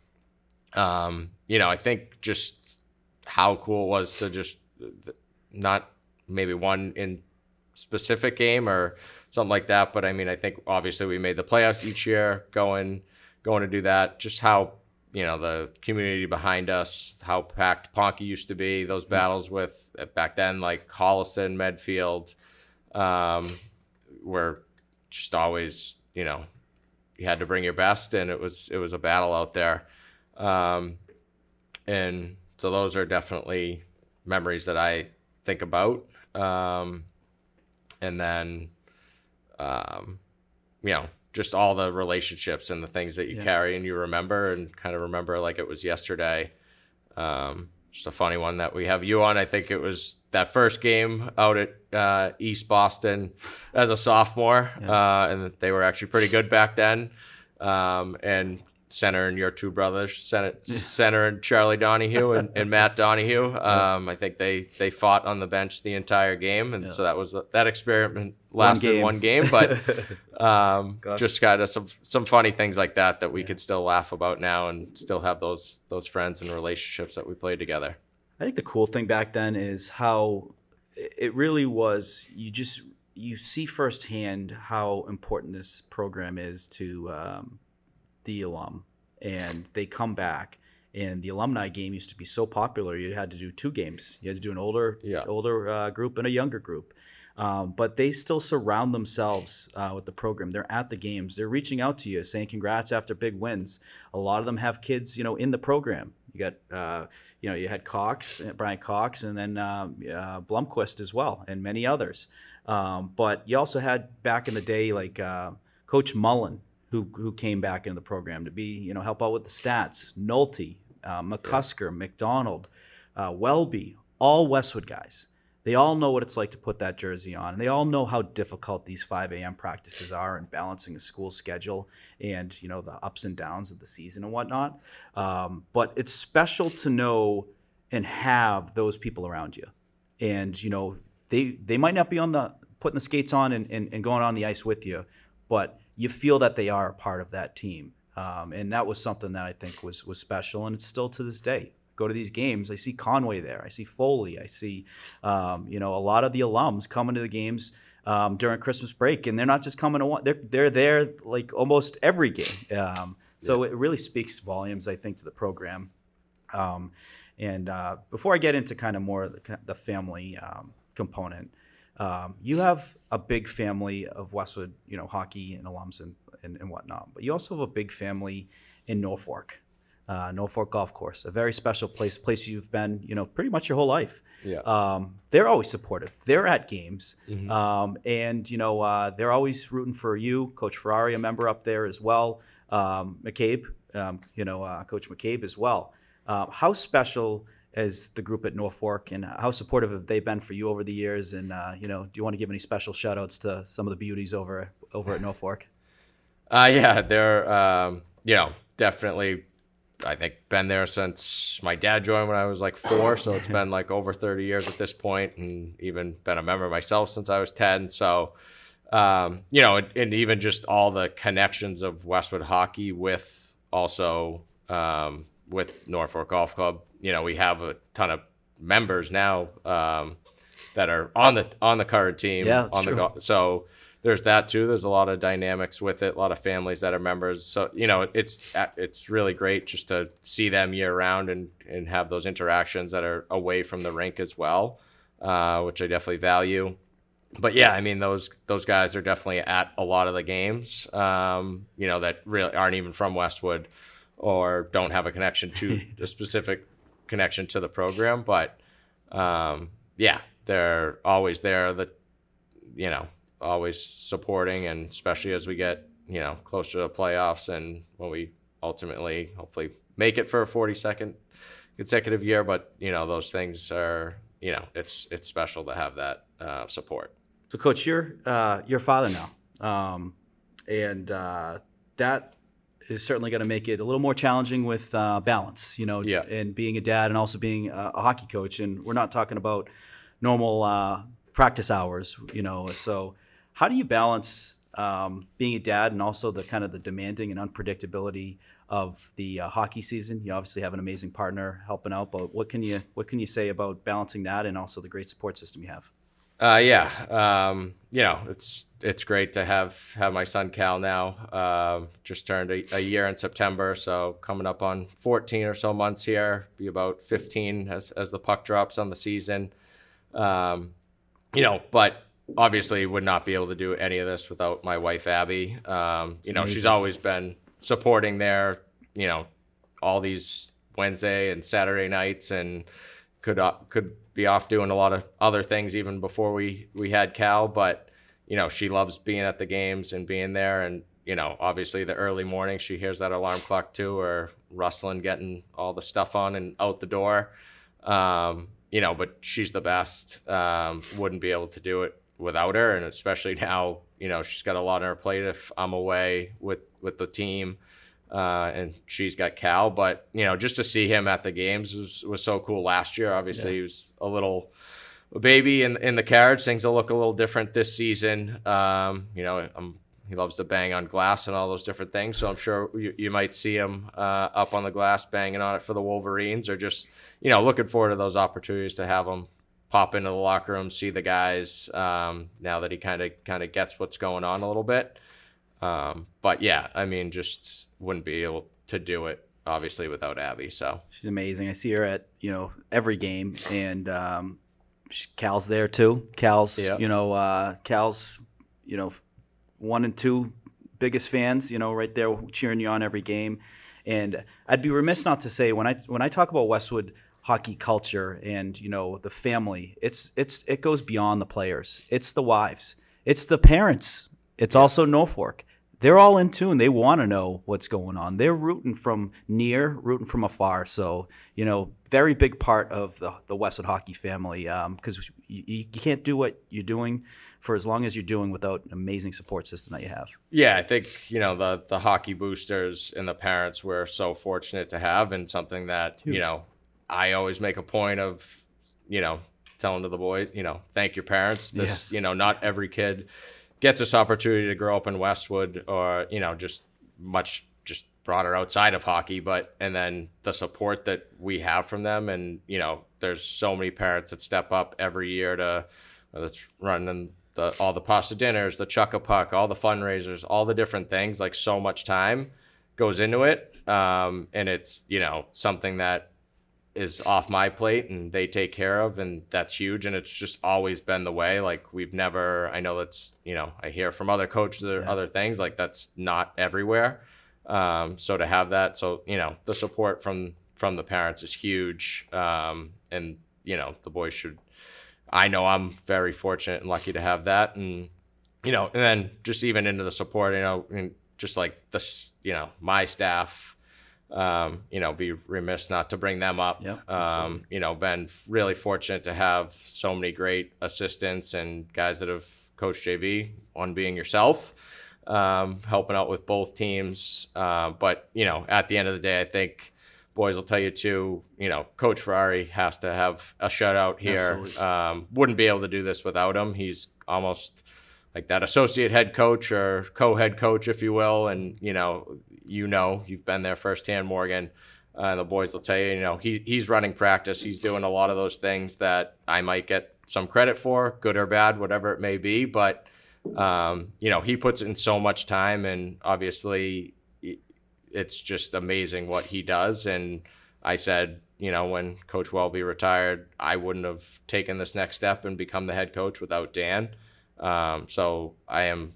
Um, you know, I think just how cool it was to just not maybe one in specific game or something like that. But I mean, I think obviously we made the playoffs each year going, going to do that. Just how you know the community behind us, how packed Ponky used to be, those mm-hmm. battles with back then like Holliston, Medfield, um, were just always you know you had to bring your best, and it was it was a battle out there, um, and so those are definitely memories that I think about, um, and then um, you know just all the relationships and the things that you yeah. carry and you remember and kind of remember like it was yesterday. Um, just a funny one that we have you on. I think it was that first game out at uh, East Boston as a sophomore, yeah. uh, and they were actually pretty good back then. Um, and Center and your two brothers, Center, Center and Charlie Donahue and, and Matt Donahue. Um, I think they they fought on the bench the entire game, and yeah. so that was that experiment lasted one game, one game but um, just got of some some funny things like that that we yeah. could still laugh about now and still have those those friends and relationships that we played together. I think the cool thing back then is how it really was. You just you see firsthand how important this program is to um, the alum, and they come back. And the alumni game used to be so popular. You had to do two games. You had to do an older yeah. older uh, group and a younger group. Um, but they still surround themselves uh, with the program. They're at the games. They're reaching out to you, saying congrats after big wins. A lot of them have kids, you know, in the program. You got, uh, you know, you had Cox, uh, Brian Cox, and then um, uh, Blumquist as well, and many others. Um, but you also had back in the day, like uh, Coach Mullen, who who came back into the program to be, you know, help out with the stats. Nolte, uh, McCusker. McDonald, Welby, all Westwood guys they all know what it's like to put that jersey on, and they all know how difficult these 5 a.m. practices are and balancing a school schedule and you know the ups and downs of the season and whatnot. Um, but it's special to know and have those people around you, and you know they they might not be on the putting the skates on and, and, and going on the ice with you, but you feel that they are a part of that team. Um, and that was something that I think was was special, and it's still to this day. Go to these games, I see Conway there, I see Foley, I see, um, you know, a lot of the alums coming to the games um, during Christmas break, and they're not just coming to one; they're they're there like almost every game. Um, so yeah. it really speaks volumes, I think, to the program. Um, and uh, before I get into kind of more the, the family um, component, um, you have a big family of Westwood, you know, hockey and alums and, and, and whatnot, but you also have a big family in Norfolk, uh, Norfolk Golf Course, a very special place, place you've been, you know, pretty much your whole life. Yeah. Um, they're always supportive. They're at games, mm-hmm. um, and you know, uh, they're always rooting for you, Coach Ferrari, a member up there as well, um, McCabe, um, you know, uh, Coach McCabe as well. Uh, how special is the group at Norfolk, and how supportive have they been for you over the years? And uh, you know, do you want to give any special shout outs to some of the beauties over over at Norfolk? Uh, yeah, they're um, you know definitely. I think been there since my dad joined when I was like four, so it's been like over 30 years at this point, and even been a member myself since I was 10. So, um, you know, and, and, even just all the connections of Westwood hockey with also um, with Norfolk Golf Club you know we have a ton of members now um, that are on the on the current team. Yeah, on true. the so there's that too. There's a lot of dynamics with it. A lot of families that are members. So you know it's it's really great just to see them year round and and have those interactions that are away from the rink as well, uh, which I definitely value. But yeah, I mean those those guys are definitely at a lot of the games. Um, you know that really aren't even from Westwood or don't have a connection to a specific connection to the program, but um, yeah, they're always there. The you know always supporting, and especially as we get you know closer to the playoffs and when we ultimately hopefully make it for a 42nd consecutive year. But you know those things are you know it's it's special to have that uh, support. So, coach, you're uh, your father now, um, and uh, that is certainly going to make it a little more challenging with uh, balance, you know, yeah. and being a dad and also being a, a hockey coach. And we're not talking about normal uh, practice hours, you know. So, how do you balance um, being a dad and also the kind of the demanding and unpredictability of the uh, hockey season? You obviously have an amazing partner helping out, but what can you what can you say about balancing that and also the great support system you have? Uh, yeah, um, you know, it's it's great to have have my son Cal now. Uh, just turned a, a, year in September, so coming up on 14 or so months here. Be about 15 as as the puck drops on the season. Um, you know, but obviously would not be able to do any of this without my wife Abby. Um, you know, Amazing. she's always been supporting there. You know, all these Wednesday and Saturday nights, and could uh, could be off doing a lot of other things even before we we had Cal. But you know, she loves being at the games and being there. And you know, obviously the early morning, she hears that alarm clock too, or rustling, getting all the stuff on and out the door. Um, you know, but she's the best. Um, wouldn't be able to do it without her, and especially now, you know, she's got a lot on her plate if I'm away with with the team uh, and she's got Cal. But you know, just to see him at the games was, was so cool last year. Obviously, yeah. he was a little baby in in the carriage. Things will look a little different this season. Um, you know, I'm, he loves to bang on glass and all those different things. So I'm sure you, you might see him uh, up on the glass banging on it for the Wolverines, or just you know looking forward to those opportunities to have him pop into the locker room, see the guys. Um, now that he kind of kind of gets what's going on a little bit. Um, but yeah, I mean, just wouldn't be able to do it obviously without Abby. So she's amazing. I see her at you know every game, and um, Cal's there too. Cal's yep. you know uh, Cal's you know one and two biggest fans. You know right there cheering you on every game. And I'd be remiss not to say when I when I talk about Westwood hockey culture and you know the family, it's it's it goes beyond the players. It's the wives. It's the parents. It's also Norfolk they're all in tune. They want to know what's going on. They're rooting from near, rooting from afar. So you know, very big part of the the Westwood hockey family because um, you, you can't do what you're doing for as long as you're doing without an amazing support system that you have. Yeah, I think you know the the hockey boosters and the parents we're so fortunate to have, and something that Huge. you know I always make a point of you know telling to the boys, you know, thank your parents. This, yes. you know, not every kid gets this opportunity to grow up in Westwood or, you know, just much just broader outside of hockey, but and then the support that we have from them and, you know, there's so many parents that step up every year to it's running the all the pasta dinners, the chuck a puck, all the fundraisers, all the different things, like so much time goes into it. Um, and it's, you know, something that is off my plate and they take care of and that's huge and it's just always been the way like we've never i know that's you know i hear from other coaches or yeah. other things like that's not everywhere um, so to have that so you know the support from from the parents is huge um, and you know the boys should i know i'm very fortunate and lucky to have that and you know and then just even into the support you know and just like this you know my staff um, you know, be remiss not to bring them up. Yep, um, you know, been really fortunate to have so many great assistants and guys that have coached JV, one being yourself, um, helping out with both teams. Uh, but, you know, at the end of the day, I think boys will tell you too, you know, Coach Ferrari has to have a shutout here. Um, wouldn't be able to do this without him. He's almost like that associate head coach or co-head coach, if you will. And, you know, you know, you've been there firsthand, Morgan. Uh, and the boys will tell you, you know, he, he's running practice. He's doing a lot of those things that I might get some credit for, good or bad, whatever it may be. But, um, you know, he puts in so much time, and obviously, it's just amazing what he does. And I said, you know, when Coach Welby retired, I wouldn't have taken this next step and become the head coach without Dan. Um, so I am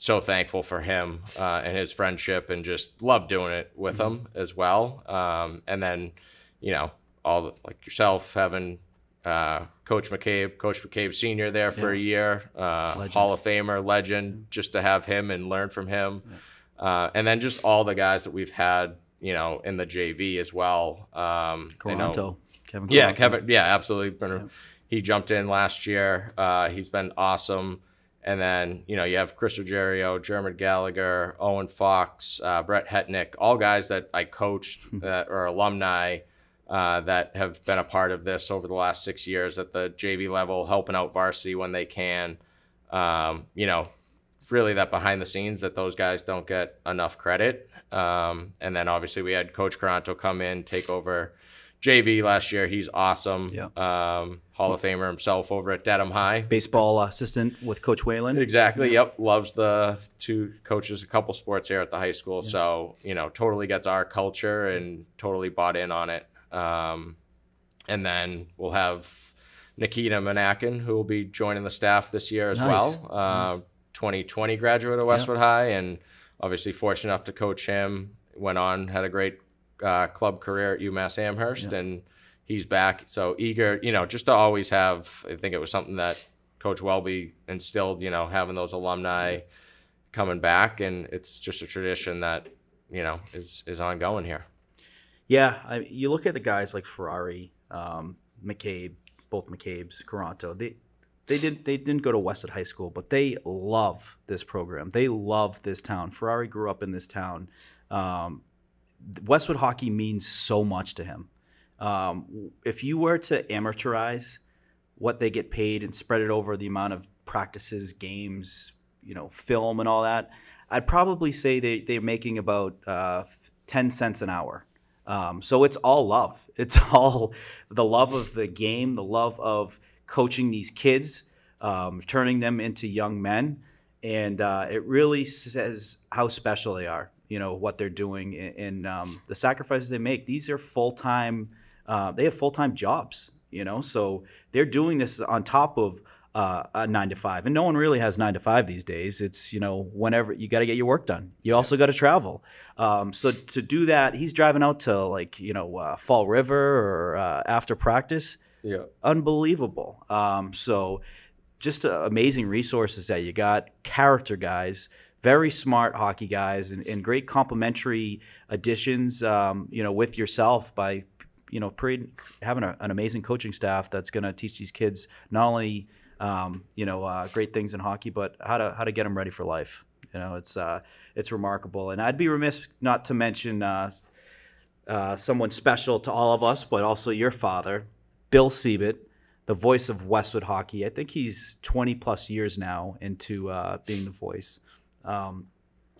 so thankful for him uh, and his friendship and just love doing it with mm-hmm. him as well. Um, and then, you know, all the, like yourself having uh, Coach McCabe, Coach McCabe Senior there for yeah. a year, uh, Hall of Famer, legend, mm-hmm. just to have him and learn from him. Yeah. Uh, and then just all the guys that we've had, you know, in the JV as well. Um, Caranto, Kevin. Yeah, Kevin. Yeah, absolutely. He jumped in last year. Uh, he's been awesome. And then, you know, you have Chris Rogerio, Jeremy Gallagher, Owen Fox, uh, Brett Hetnick, all guys that I coached hmm. that are alumni uh, that have been a part of this over the last six years at the JV level, helping out varsity when they can. Um, you know, really that behind the scenes that those guys don't get enough credit. Um, and then obviously we had Coach Caranto come in, take over JV last year. He's awesome. Yeah. Um, Hall of Famer himself over at Dedham High. Baseball assistant with Coach Whalen. Exactly. Yep. Loves the two coaches a couple sports here at the high school. Yeah. So, you know, totally gets our culture and totally bought in on it. Um, and then we'll have Nikita Manakin, who will be joining the staff this year as nice. well. Uh, nice. 2020 graduate of Westwood yeah. High, and obviously fortunate enough to coach him. Went on, had a great uh, club career at UMass Amherst, yeah. and he's back. So eager, you know, just to always have. I think it was something that Coach Welby instilled. You know, having those alumni coming back, and it's just a tradition that you know is is ongoing here. Yeah, I, you look at the guys like Ferrari, um, McCabe, both McCabe's, Caranto. They they did they didn't go to Westwood High School, but they love this program. They love this town. Ferrari grew up in this town. Um, Westwood hockey means so much to him. Um, if you were to amateurize what they get paid and spread it over the amount of practices, games, you know, film and all that, I'd probably say they, they're making about uh, 10 cents an hour. Um, so it's all love. It's all the love of the game, the love of coaching these kids, um, turning them into young men. And uh, it really says how special they are you know what they're doing and um, the sacrifices they make. These are full time. Uh, they have full time jobs. You know, so they're doing this on top of uh, a nine to five, and no one really has nine to five these days. It's you know whenever you got to get your work done. You also got to travel. Um, so to do that, he's driving out to like you know uh, Fall River or uh, after practice. Yeah, unbelievable. Um, so just uh, amazing resources that you got, character guys very smart hockey guys and, and great complementary additions. Um, you know, with yourself by you know having a, an amazing coaching staff that's going to teach these kids not only um, you know uh, great things in hockey, but how to how to get them ready for life. You know, it's uh, it's remarkable, and I'd be remiss not to mention uh, uh, someone special to all of us, but also your father, Bill Sebet, the voice of Westwood hockey. I think he's 20 plus years now into uh, being the voice. Um,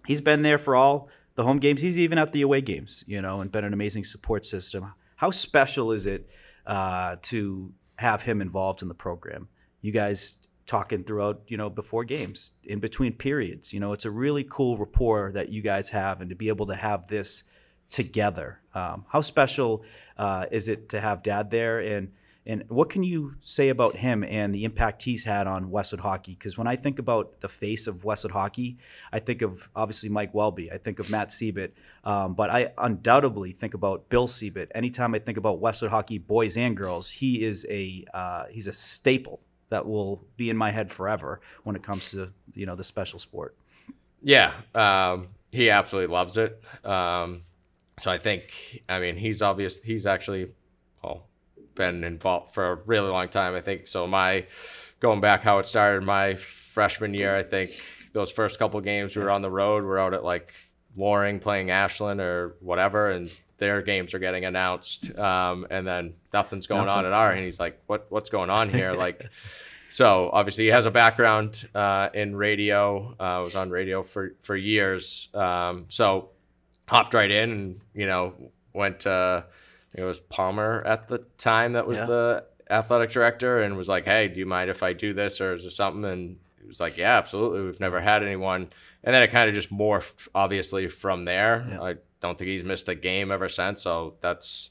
he's been there for all the home games. He's even at the away games, you know, and been an amazing support system. How special is it uh, to have him involved in the program? You guys talking throughout, you know, before games, in between periods. You know, it's a really cool rapport that you guys have, and to be able to have this together. Um, how special uh, is it to have Dad there, and and what can you say about him and the impact he's had on Westwood hockey? Because when I think about the face of Westwood hockey, I think of obviously Mike Welby, I think of Matt Sebet, um, but I undoubtedly think about Bill Sebet. Anytime I think about Westwood hockey, boys and girls, he is a uh, he's a staple that will be in my head forever when it comes to you know the special sport. Yeah, um, he absolutely loves it. Um, so I think, I mean, he's obvious. He's actually, well, been involved for a really long time. I think so. My going back how it started my freshman year, I think those first couple games we were on the road, we're out at like Loring playing Ashland or whatever, and their games are getting announced, um, and then nothing's going Nothing. on at our. And he's like, "What what's going on here?" like. So obviously he has a background uh, in radio. Uh, was on radio for for years. Um, so hopped right in and you know went to it was Palmer at the time that was yeah. the athletic director and was like, "Hey, do you mind if I do this or is this something?" And he was like, "Yeah, absolutely. We've never had anyone." And then it kind of just morphed, obviously, from there. Yeah. I don't think he's missed a game ever since. So that's,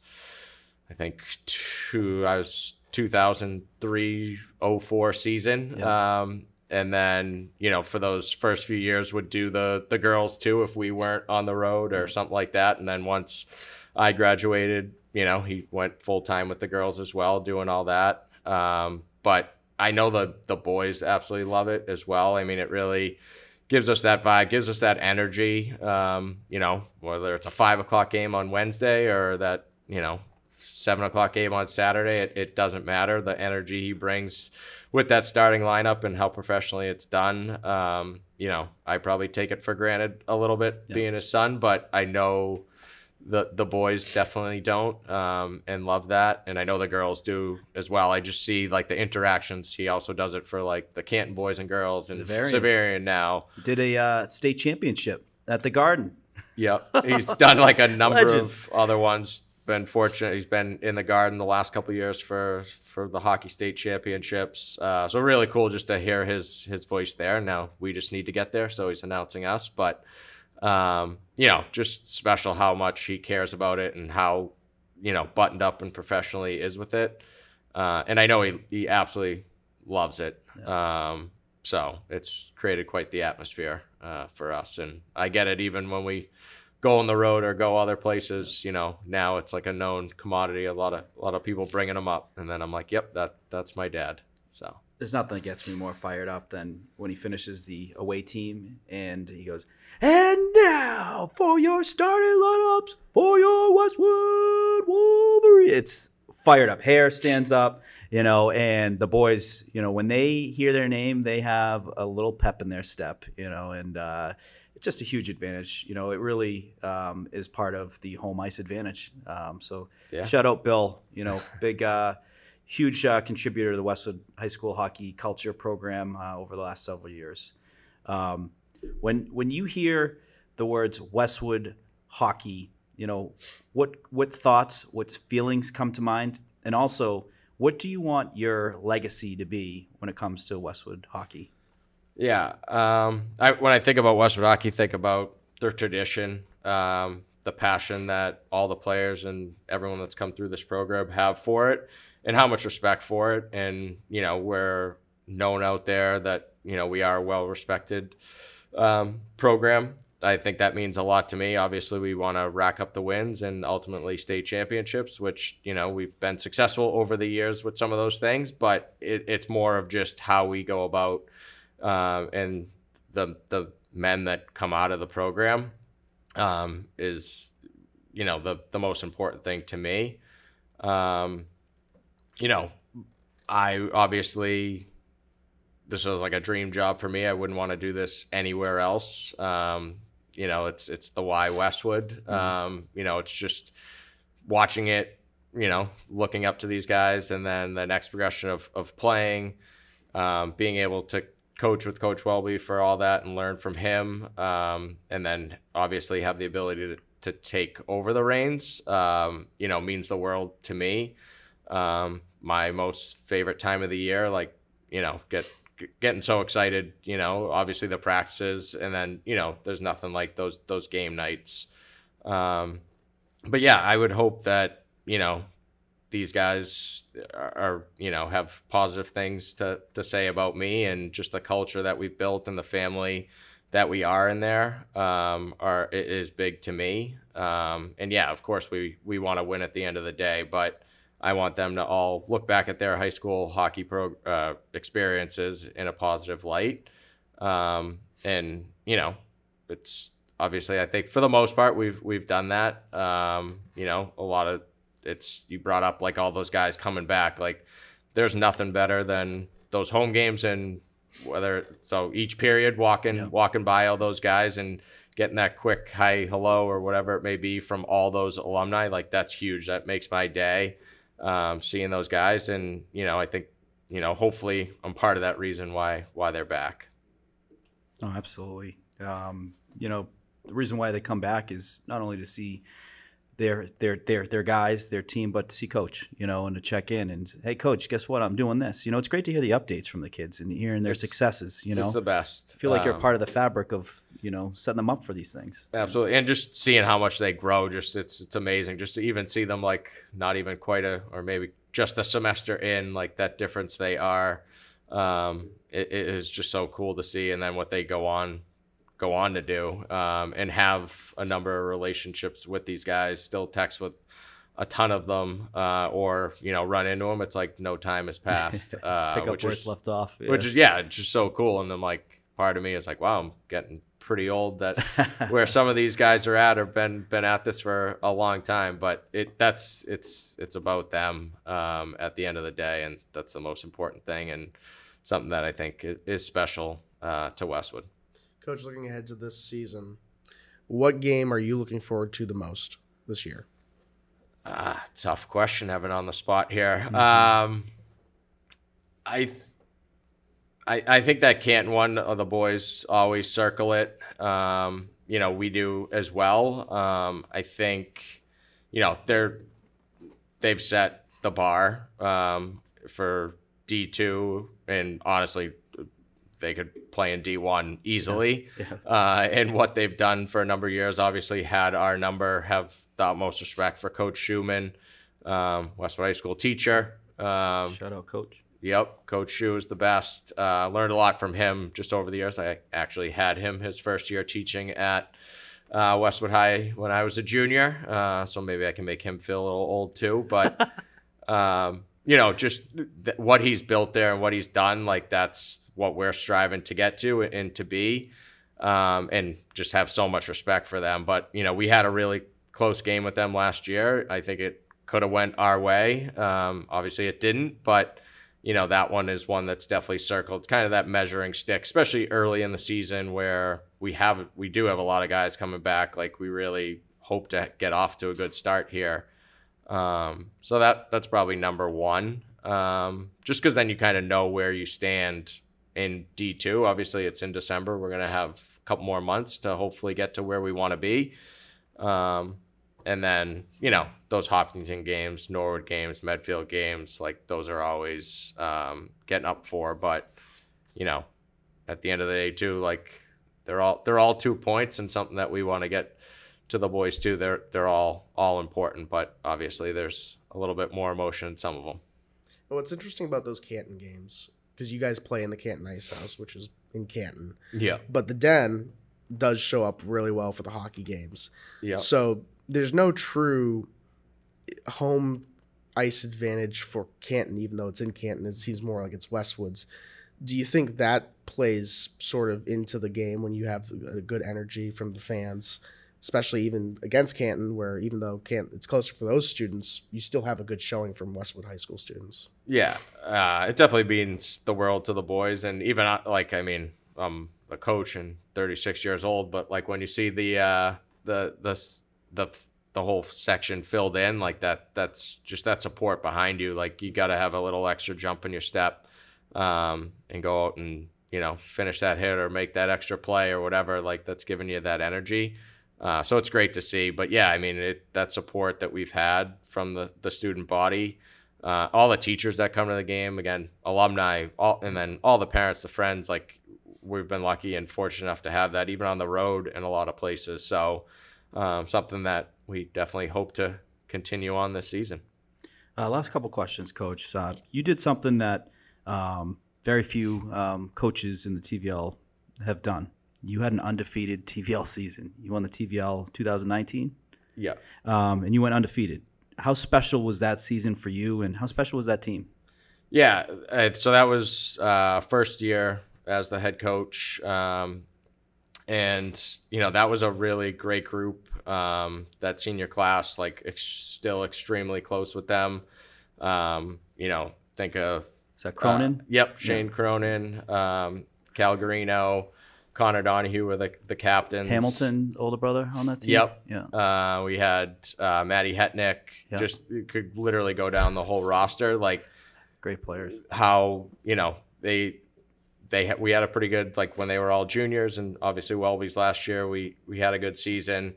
I think, two. I was 2003 04 season. Yeah. Um, and then you know for those first few years would do the the girls too if we weren't on the road or something like that and then once i graduated you know he went full time with the girls as well doing all that. Um, but i know the the boys absolutely love it as well. I mean it really gives us that vibe gives us that energy um, you know whether it's a five o'clock game on wednesday or that you know seven o'clock game on saturday it, it doesn't matter. The energy he brings with that starting lineup and how professionally it's done, um, you know, I probably take it for granted a little bit yeah. being his son, but I know the the boys definitely don't um, and love that, and I know the girls do as well. I just see like the interactions. He also does it for like the Canton boys and girls and Xaverian, now. Did a uh, state championship at the Garden. Yep, he's done like a number Legend. of other ones been fortunate. He's been in the garden the last couple years for for the hockey state championships. Uh, so really cool just to hear his his voice there. Now we just need to get there, so he's announcing us. But um, you know, just special how much he cares about it and how you know buttoned up and professionally is with it. Uh, and I know he he absolutely loves it. Yeah. Um, so it's created quite the atmosphere uh, for us, and I get it even when we go on the road or go other places, you know, now it's like a known commodity. A lot of a lot of people bringing them up, and then I'm like, yep, that that's my dad. So there's nothing that gets me more fired up than when he finishes the away team and he goes, and now for your starting lineups for your Westwood Wolverine. It's fired up. Hair stands up, you know, and the boys, you know, when they hear their name, they have a little pep in their step, you know, and. uh it's just a huge advantage. You know, it really um, is part of the home ice advantage. Um, so yeah. shout out Bill. You know, big, uh, huge uh, contributor to the Westwood High School hockey culture program uh, over the last several years. Um, when when you hear the words Westwood hockey, you know what what thoughts, what feelings come to mind, and also what do you want your legacy to be when it comes to Westwood hockey? Yeah. Um, I, when I think about Westwood hockey, think about their tradition, um, the passion that all the players and everyone that's come through this program have for it, and how much respect for it. And you know, we're known out there that you know we are well respected um, program. I think that means a lot to me. Obviously, we want to rack up the wins and ultimately state championships, which you know we've been successful over the years with some of those things. But it, it's more of just how we go about um, and the the men that come out of the program um, is you know the the most important thing to me. Um, you know, I obviously this is like a dream job for me. I wouldn't want to do this anywhere else. Um, you know, it's it's the why Westwood. Mm-hmm. Um, you know, it's just watching it. You know, looking up to these guys, and then the next progression of of playing, um, being able to coach with Coach Welby for all that and learn from him, um, and then obviously have the ability to, to take over the reins. Um, you know, means the world to me. Um, my most favorite time of the year, like you know, get getting so excited. You know, obviously the practices, and then you know, there's nothing like those those game nights. Um, but yeah, I would hope that you know these guys are, you know have positive things to to say about me and just the culture that we've built and the family that we are in there um, are is big to me. Um, and yeah, of course we we want to win at the end of the day, but I want them to all look back at their high school hockey pro uh, experiences in a positive light. Um, and you know, it's obviously I think for the most part we've we've done that. Um, you know, a lot of it's you brought up like all those guys coming back. Like there's nothing better than those home games and whether so each period walking yeah. walking by all those guys and getting that quick hi hello or whatever it may be from all those alumni like that's huge that makes my day um, seeing those guys and you know i think you know hopefully i'm part of that reason why why they're back oh absolutely um, you know the reason why they come back is not only to see their their their their guys, their team, but to see coach, you know, and to check in and hey, coach, guess what? I'm doing this. You know, it's great to hear the updates from the kids and hearing their it's, successes. You know, it's the best. I feel like um, you're part of the fabric of you know setting them up for these things. Absolutely, and just seeing how much they grow, just it's it's amazing. Just to even see them like not even quite a or maybe just a semester in, like that difference they are. Um, it, it is just so cool to see, and then what they go on go on to do um, and have a number of relationships with these guys still text with a ton of them uh, or you know run into them it's like no time has passed uh, pick up which where is, it's left off yeah. which is yeah it's just so cool and then like part of me is like wow i'm getting pretty old that where some of these guys are at have been been at this for a long time but it that's it's it's about them um, at the end of the day and that's the most important thing and something that i think is special uh, to westwood Coach, looking ahead to this season, what game are you looking forward to the most this year? Ah, tough question, having on the spot here. Mm-hmm. Um, I, I, I think that Canton one of the boys always circle it. Um, you know, we do as well. Um, I think, you know, they're they've set the bar um, for D two, and honestly, they could play in D1 easily. Yeah. Yeah. Uh, and what they've done for a number of years, obviously, had our number, have the utmost respect for Coach Schumann, um, Westwood High School teacher. Um, Shout out, Coach. Yep, Coach Shu is the best. Uh, learned a lot from him just over the years. I actually had him his first year teaching at uh, Westwood High when I was a junior, uh, so maybe I can make him feel a little old too. But um, you know, just th- what he's built there and what he's done, like that's what we're striving to get to and to be, um, and just have so much respect for them. But you know, we had a really close game with them last year. I think it could have went our way. Um, obviously, it didn't, but you know that one is one that's definitely circled. It's kind of that measuring stick, especially early in the season where we have we do have a lot of guys coming back. Like we really hope to get off to a good start here. Um, so that that's probably number one. Um, just because then you kind of know where you stand in D2. Obviously, it's in December. We're going to have a couple more months to hopefully get to where we want to be. Um, and then, you know, those Hopkinton games, Norwood games, Medfield games, like those are always um, getting up for. But, you know, at the end of the day, too, like they're all they're all two points and something that we want to get to the boys too. They're they're all all important, but obviously there's a little bit more emotion in some of them. What's interesting about those Canton games because you guys play in the Canton Ice House, which is in Canton. Yeah. But the Den does show up really well for the hockey games. Yeah. So there's no true home ice advantage for Canton, even though it's in Canton. It seems more like it's Westwoods. Do you think that plays sort of into the game when you have a good energy from the fans, especially even against Canton, where even though Canton it's closer for those students, you still have a good showing from Westwood High School students. Yeah, uh, it definitely means the world to the boys, and even uh, like I mean, I'm a coach and 36 years old, but like when you see the uh, the the the the whole section filled in like that, that's just that support behind you. Like you got to have a little extra jump in your step, um, and go out and you know finish that hit or make that extra play or whatever. Like that's giving you that energy. Uh, so it's great to see. But yeah, I mean, it, that support that we've had from the, the student body, uh, all the teachers that come to the game, again, alumni, all, and then all the parents, the friends, like we've been lucky and fortunate enough to have that even on the road in a lot of places. So um, something that we definitely hope to continue on this season. Uh, last couple questions, Coach. Uh, you did something that um, very few um, coaches in the TVL have done. You had an undefeated TVL season. You won the TVL 2019. Yeah. Um, and you went undefeated. How special was that season for you, and how special was that team? Yeah. Uh, so that was uh, first year as the head coach. Um, and you know that was a really great group. Um, that senior class, like, ex- still extremely close with them. Um, you know, think of Is that Cronin? Uh, yep, Shane Cronin, um, Calgarino, Connor Donahue were the the captains. Hamilton, older brother on that team. Yep. Yeah. Uh, we had uh, Maddie Hetnick. Yep. Just could literally go down the whole roster. Like Great players. how you know they they ha- we had a pretty good like when they were all juniors and obviously Welby's last year we we had a good season.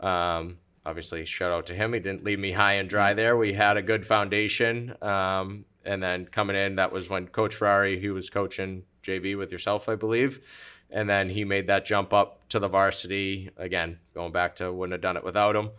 Um, obviously shout out to him. He didn't leave me high and dry there. We had a good foundation. Um, and then coming in, that was when Coach Ferrari, he was coaching JV with yourself, I believe. And then he made that jump up to the varsity. Again, going back to wouldn't have done it without him.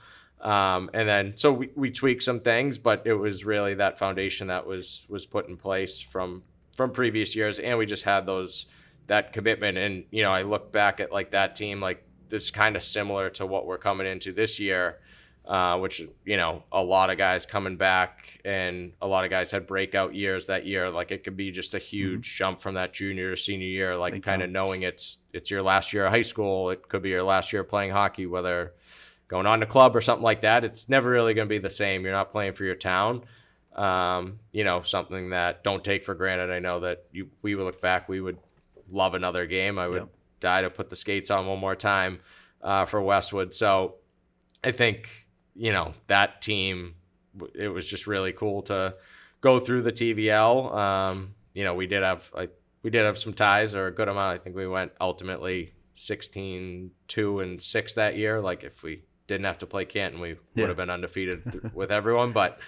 Um, and then so we, we tweaked some things, but it was really that foundation that was was put in place from from previous years, and we just had those that commitment. And you know, I look back at like that team, like this kind of similar to what we're coming into this year, uh, which you know a lot of guys coming back, and a lot of guys had breakout years that year. Like it could be just a huge jump from that junior to senior year, like kind of knowing it's it's your last year of high school. It could be your last year playing hockey, whether going on to club or something like that. It's never really going to be the same. You're not playing for your town. Um, you know, something that don't take for granted. I know that you, we would look back, we would love another game. I would Yep. die to put the skates on one more time uh, for Westwood. So I think, you know, that team, it was just really cool to go through the TVL. Um, you know, we did have, like, we did have some ties or a good amount. I think we went ultimately 16, 2 and 6 that year. Like if we didn't have to play Canton, we Yeah. would have been undefeated th- with everyone. But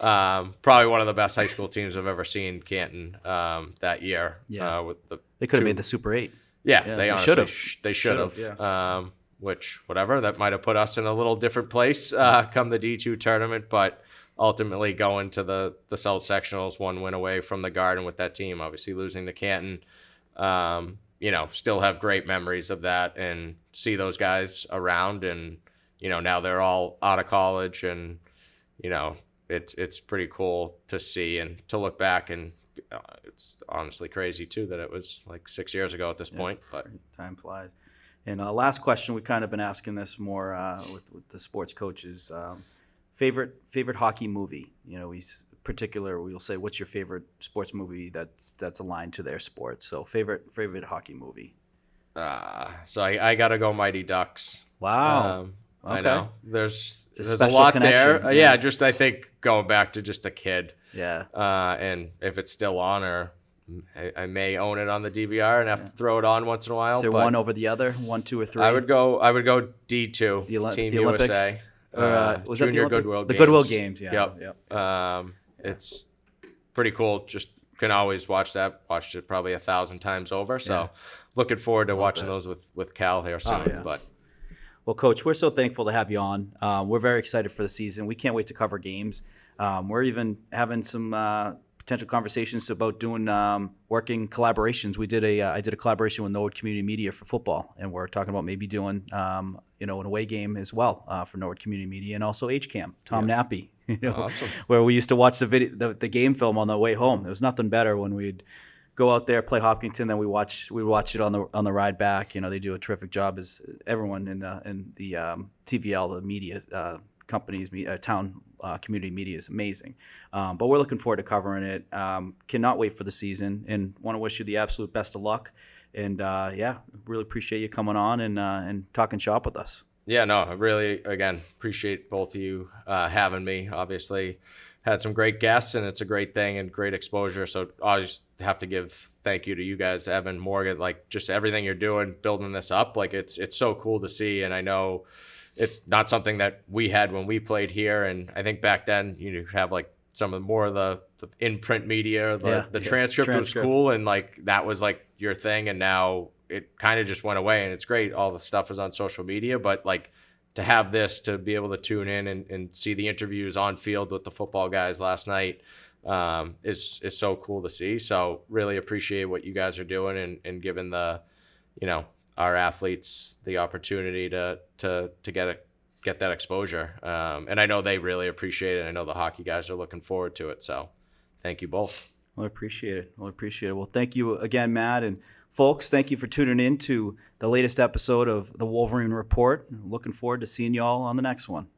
um, probably one of the best high school teams I've ever seen Canton um, that year. Yeah. Uh, with the They could have made the Super Eight. yeah, Yeah, they they should've. sh- they should have. Should've, Um, which whatever that might have put us in a little different place uh, come the D two tournament, but ultimately going to the the South sectionals, one win away from the Garden with that team. Obviously losing to Canton. Um, you know, still have great memories of that and see those guys around and you know now they're all out of college and you know it's it's pretty cool to see and to look back and uh, it's honestly crazy too that it was like six years ago at this point but Time flies. And uh, last question, we've kind of been asking this more uh, with, with the sports coaches. Um, favorite favorite hockey movie? You know, we particular we'll say, what's your favorite sports movie that that's aligned to their sport? So favorite favorite hockey movie. uh, so I, I gotta go Mighty Ducks. Wow. Um, I know there's It's there's a lot there. Uh, yeah. yeah, just I think going back to just a kid, yeah. uh, and if it's still on or I, I may own it on the DVR and have to throw it on once in a while. Is there but one over the other? One, two, or three? I would go. I would go D two. The Oli- Team the Olympics? USA. Or, uh, was that the Junior Olympics? Goodwill The Games. Goodwill Games, yeah, Yep. yep. Um, it's pretty cool. Just can always watch that. Watched it probably a thousand times over. So Yeah. looking forward to watching those with with Cal here soon. Oh, yeah. But Well, Coach, we're so thankful to have you on. Um, we're very excited for the season. We can't wait to cover games. Um, we're even having some uh, potential conversations about doing um, working collaborations. We did a uh, I did a collaboration with Norwood Community Media for football, and we're talking about maybe doing um, you know an away game as well uh, for Norwood Community Media and also HCAM. Tom Nappy, you know, Awesome. where we used to watch the video the, the game film on the way home. There was nothing better when we'd go out there, play Hopkinton, then we watch we watch it on the on the ride back. You know, they do a terrific job as everyone in the in the um, TVL, the media uh, companies, me- uh, town uh, community media is amazing. Um, but we're looking forward to covering it. Um, cannot wait for the season, and want to wish you the absolute best of luck. And uh, yeah, really appreciate you coming on and uh, and talking shop with us. Yeah, no, I really, again, appreciate both of you uh, having me. Obviously, had some great guests, and it's a great thing and great exposure. So I just have to give thank you to you guys, Evan, Morgan, like just everything you're doing, building this up. Like it's it's so cool to see, and I know it's not something that we had when we played here, and I think back then you know, have like some of the more of the, the in print media, the, Yeah, the yeah. transcript, Transcript. was cool, and like that was like your thing, and now it kind of just went away, and it's great. All the stuff is on social media, but like to have this to be able to tune in and, and see the interviews on field with the football guys last night um, is is so cool to see. So really appreciate what you guys are doing and, and giving the you know our athletes the opportunity to to to get it get that exposure. Um, and I know they really appreciate it. I know the hockey guys are looking forward to it. So thank you both. Well, appreciate it. Well, appreciate it. Well, thank you again, Matt. And folks, thank you for tuning in to the latest episode of the Wolverine Report. Looking forward to seeing you all on the next one.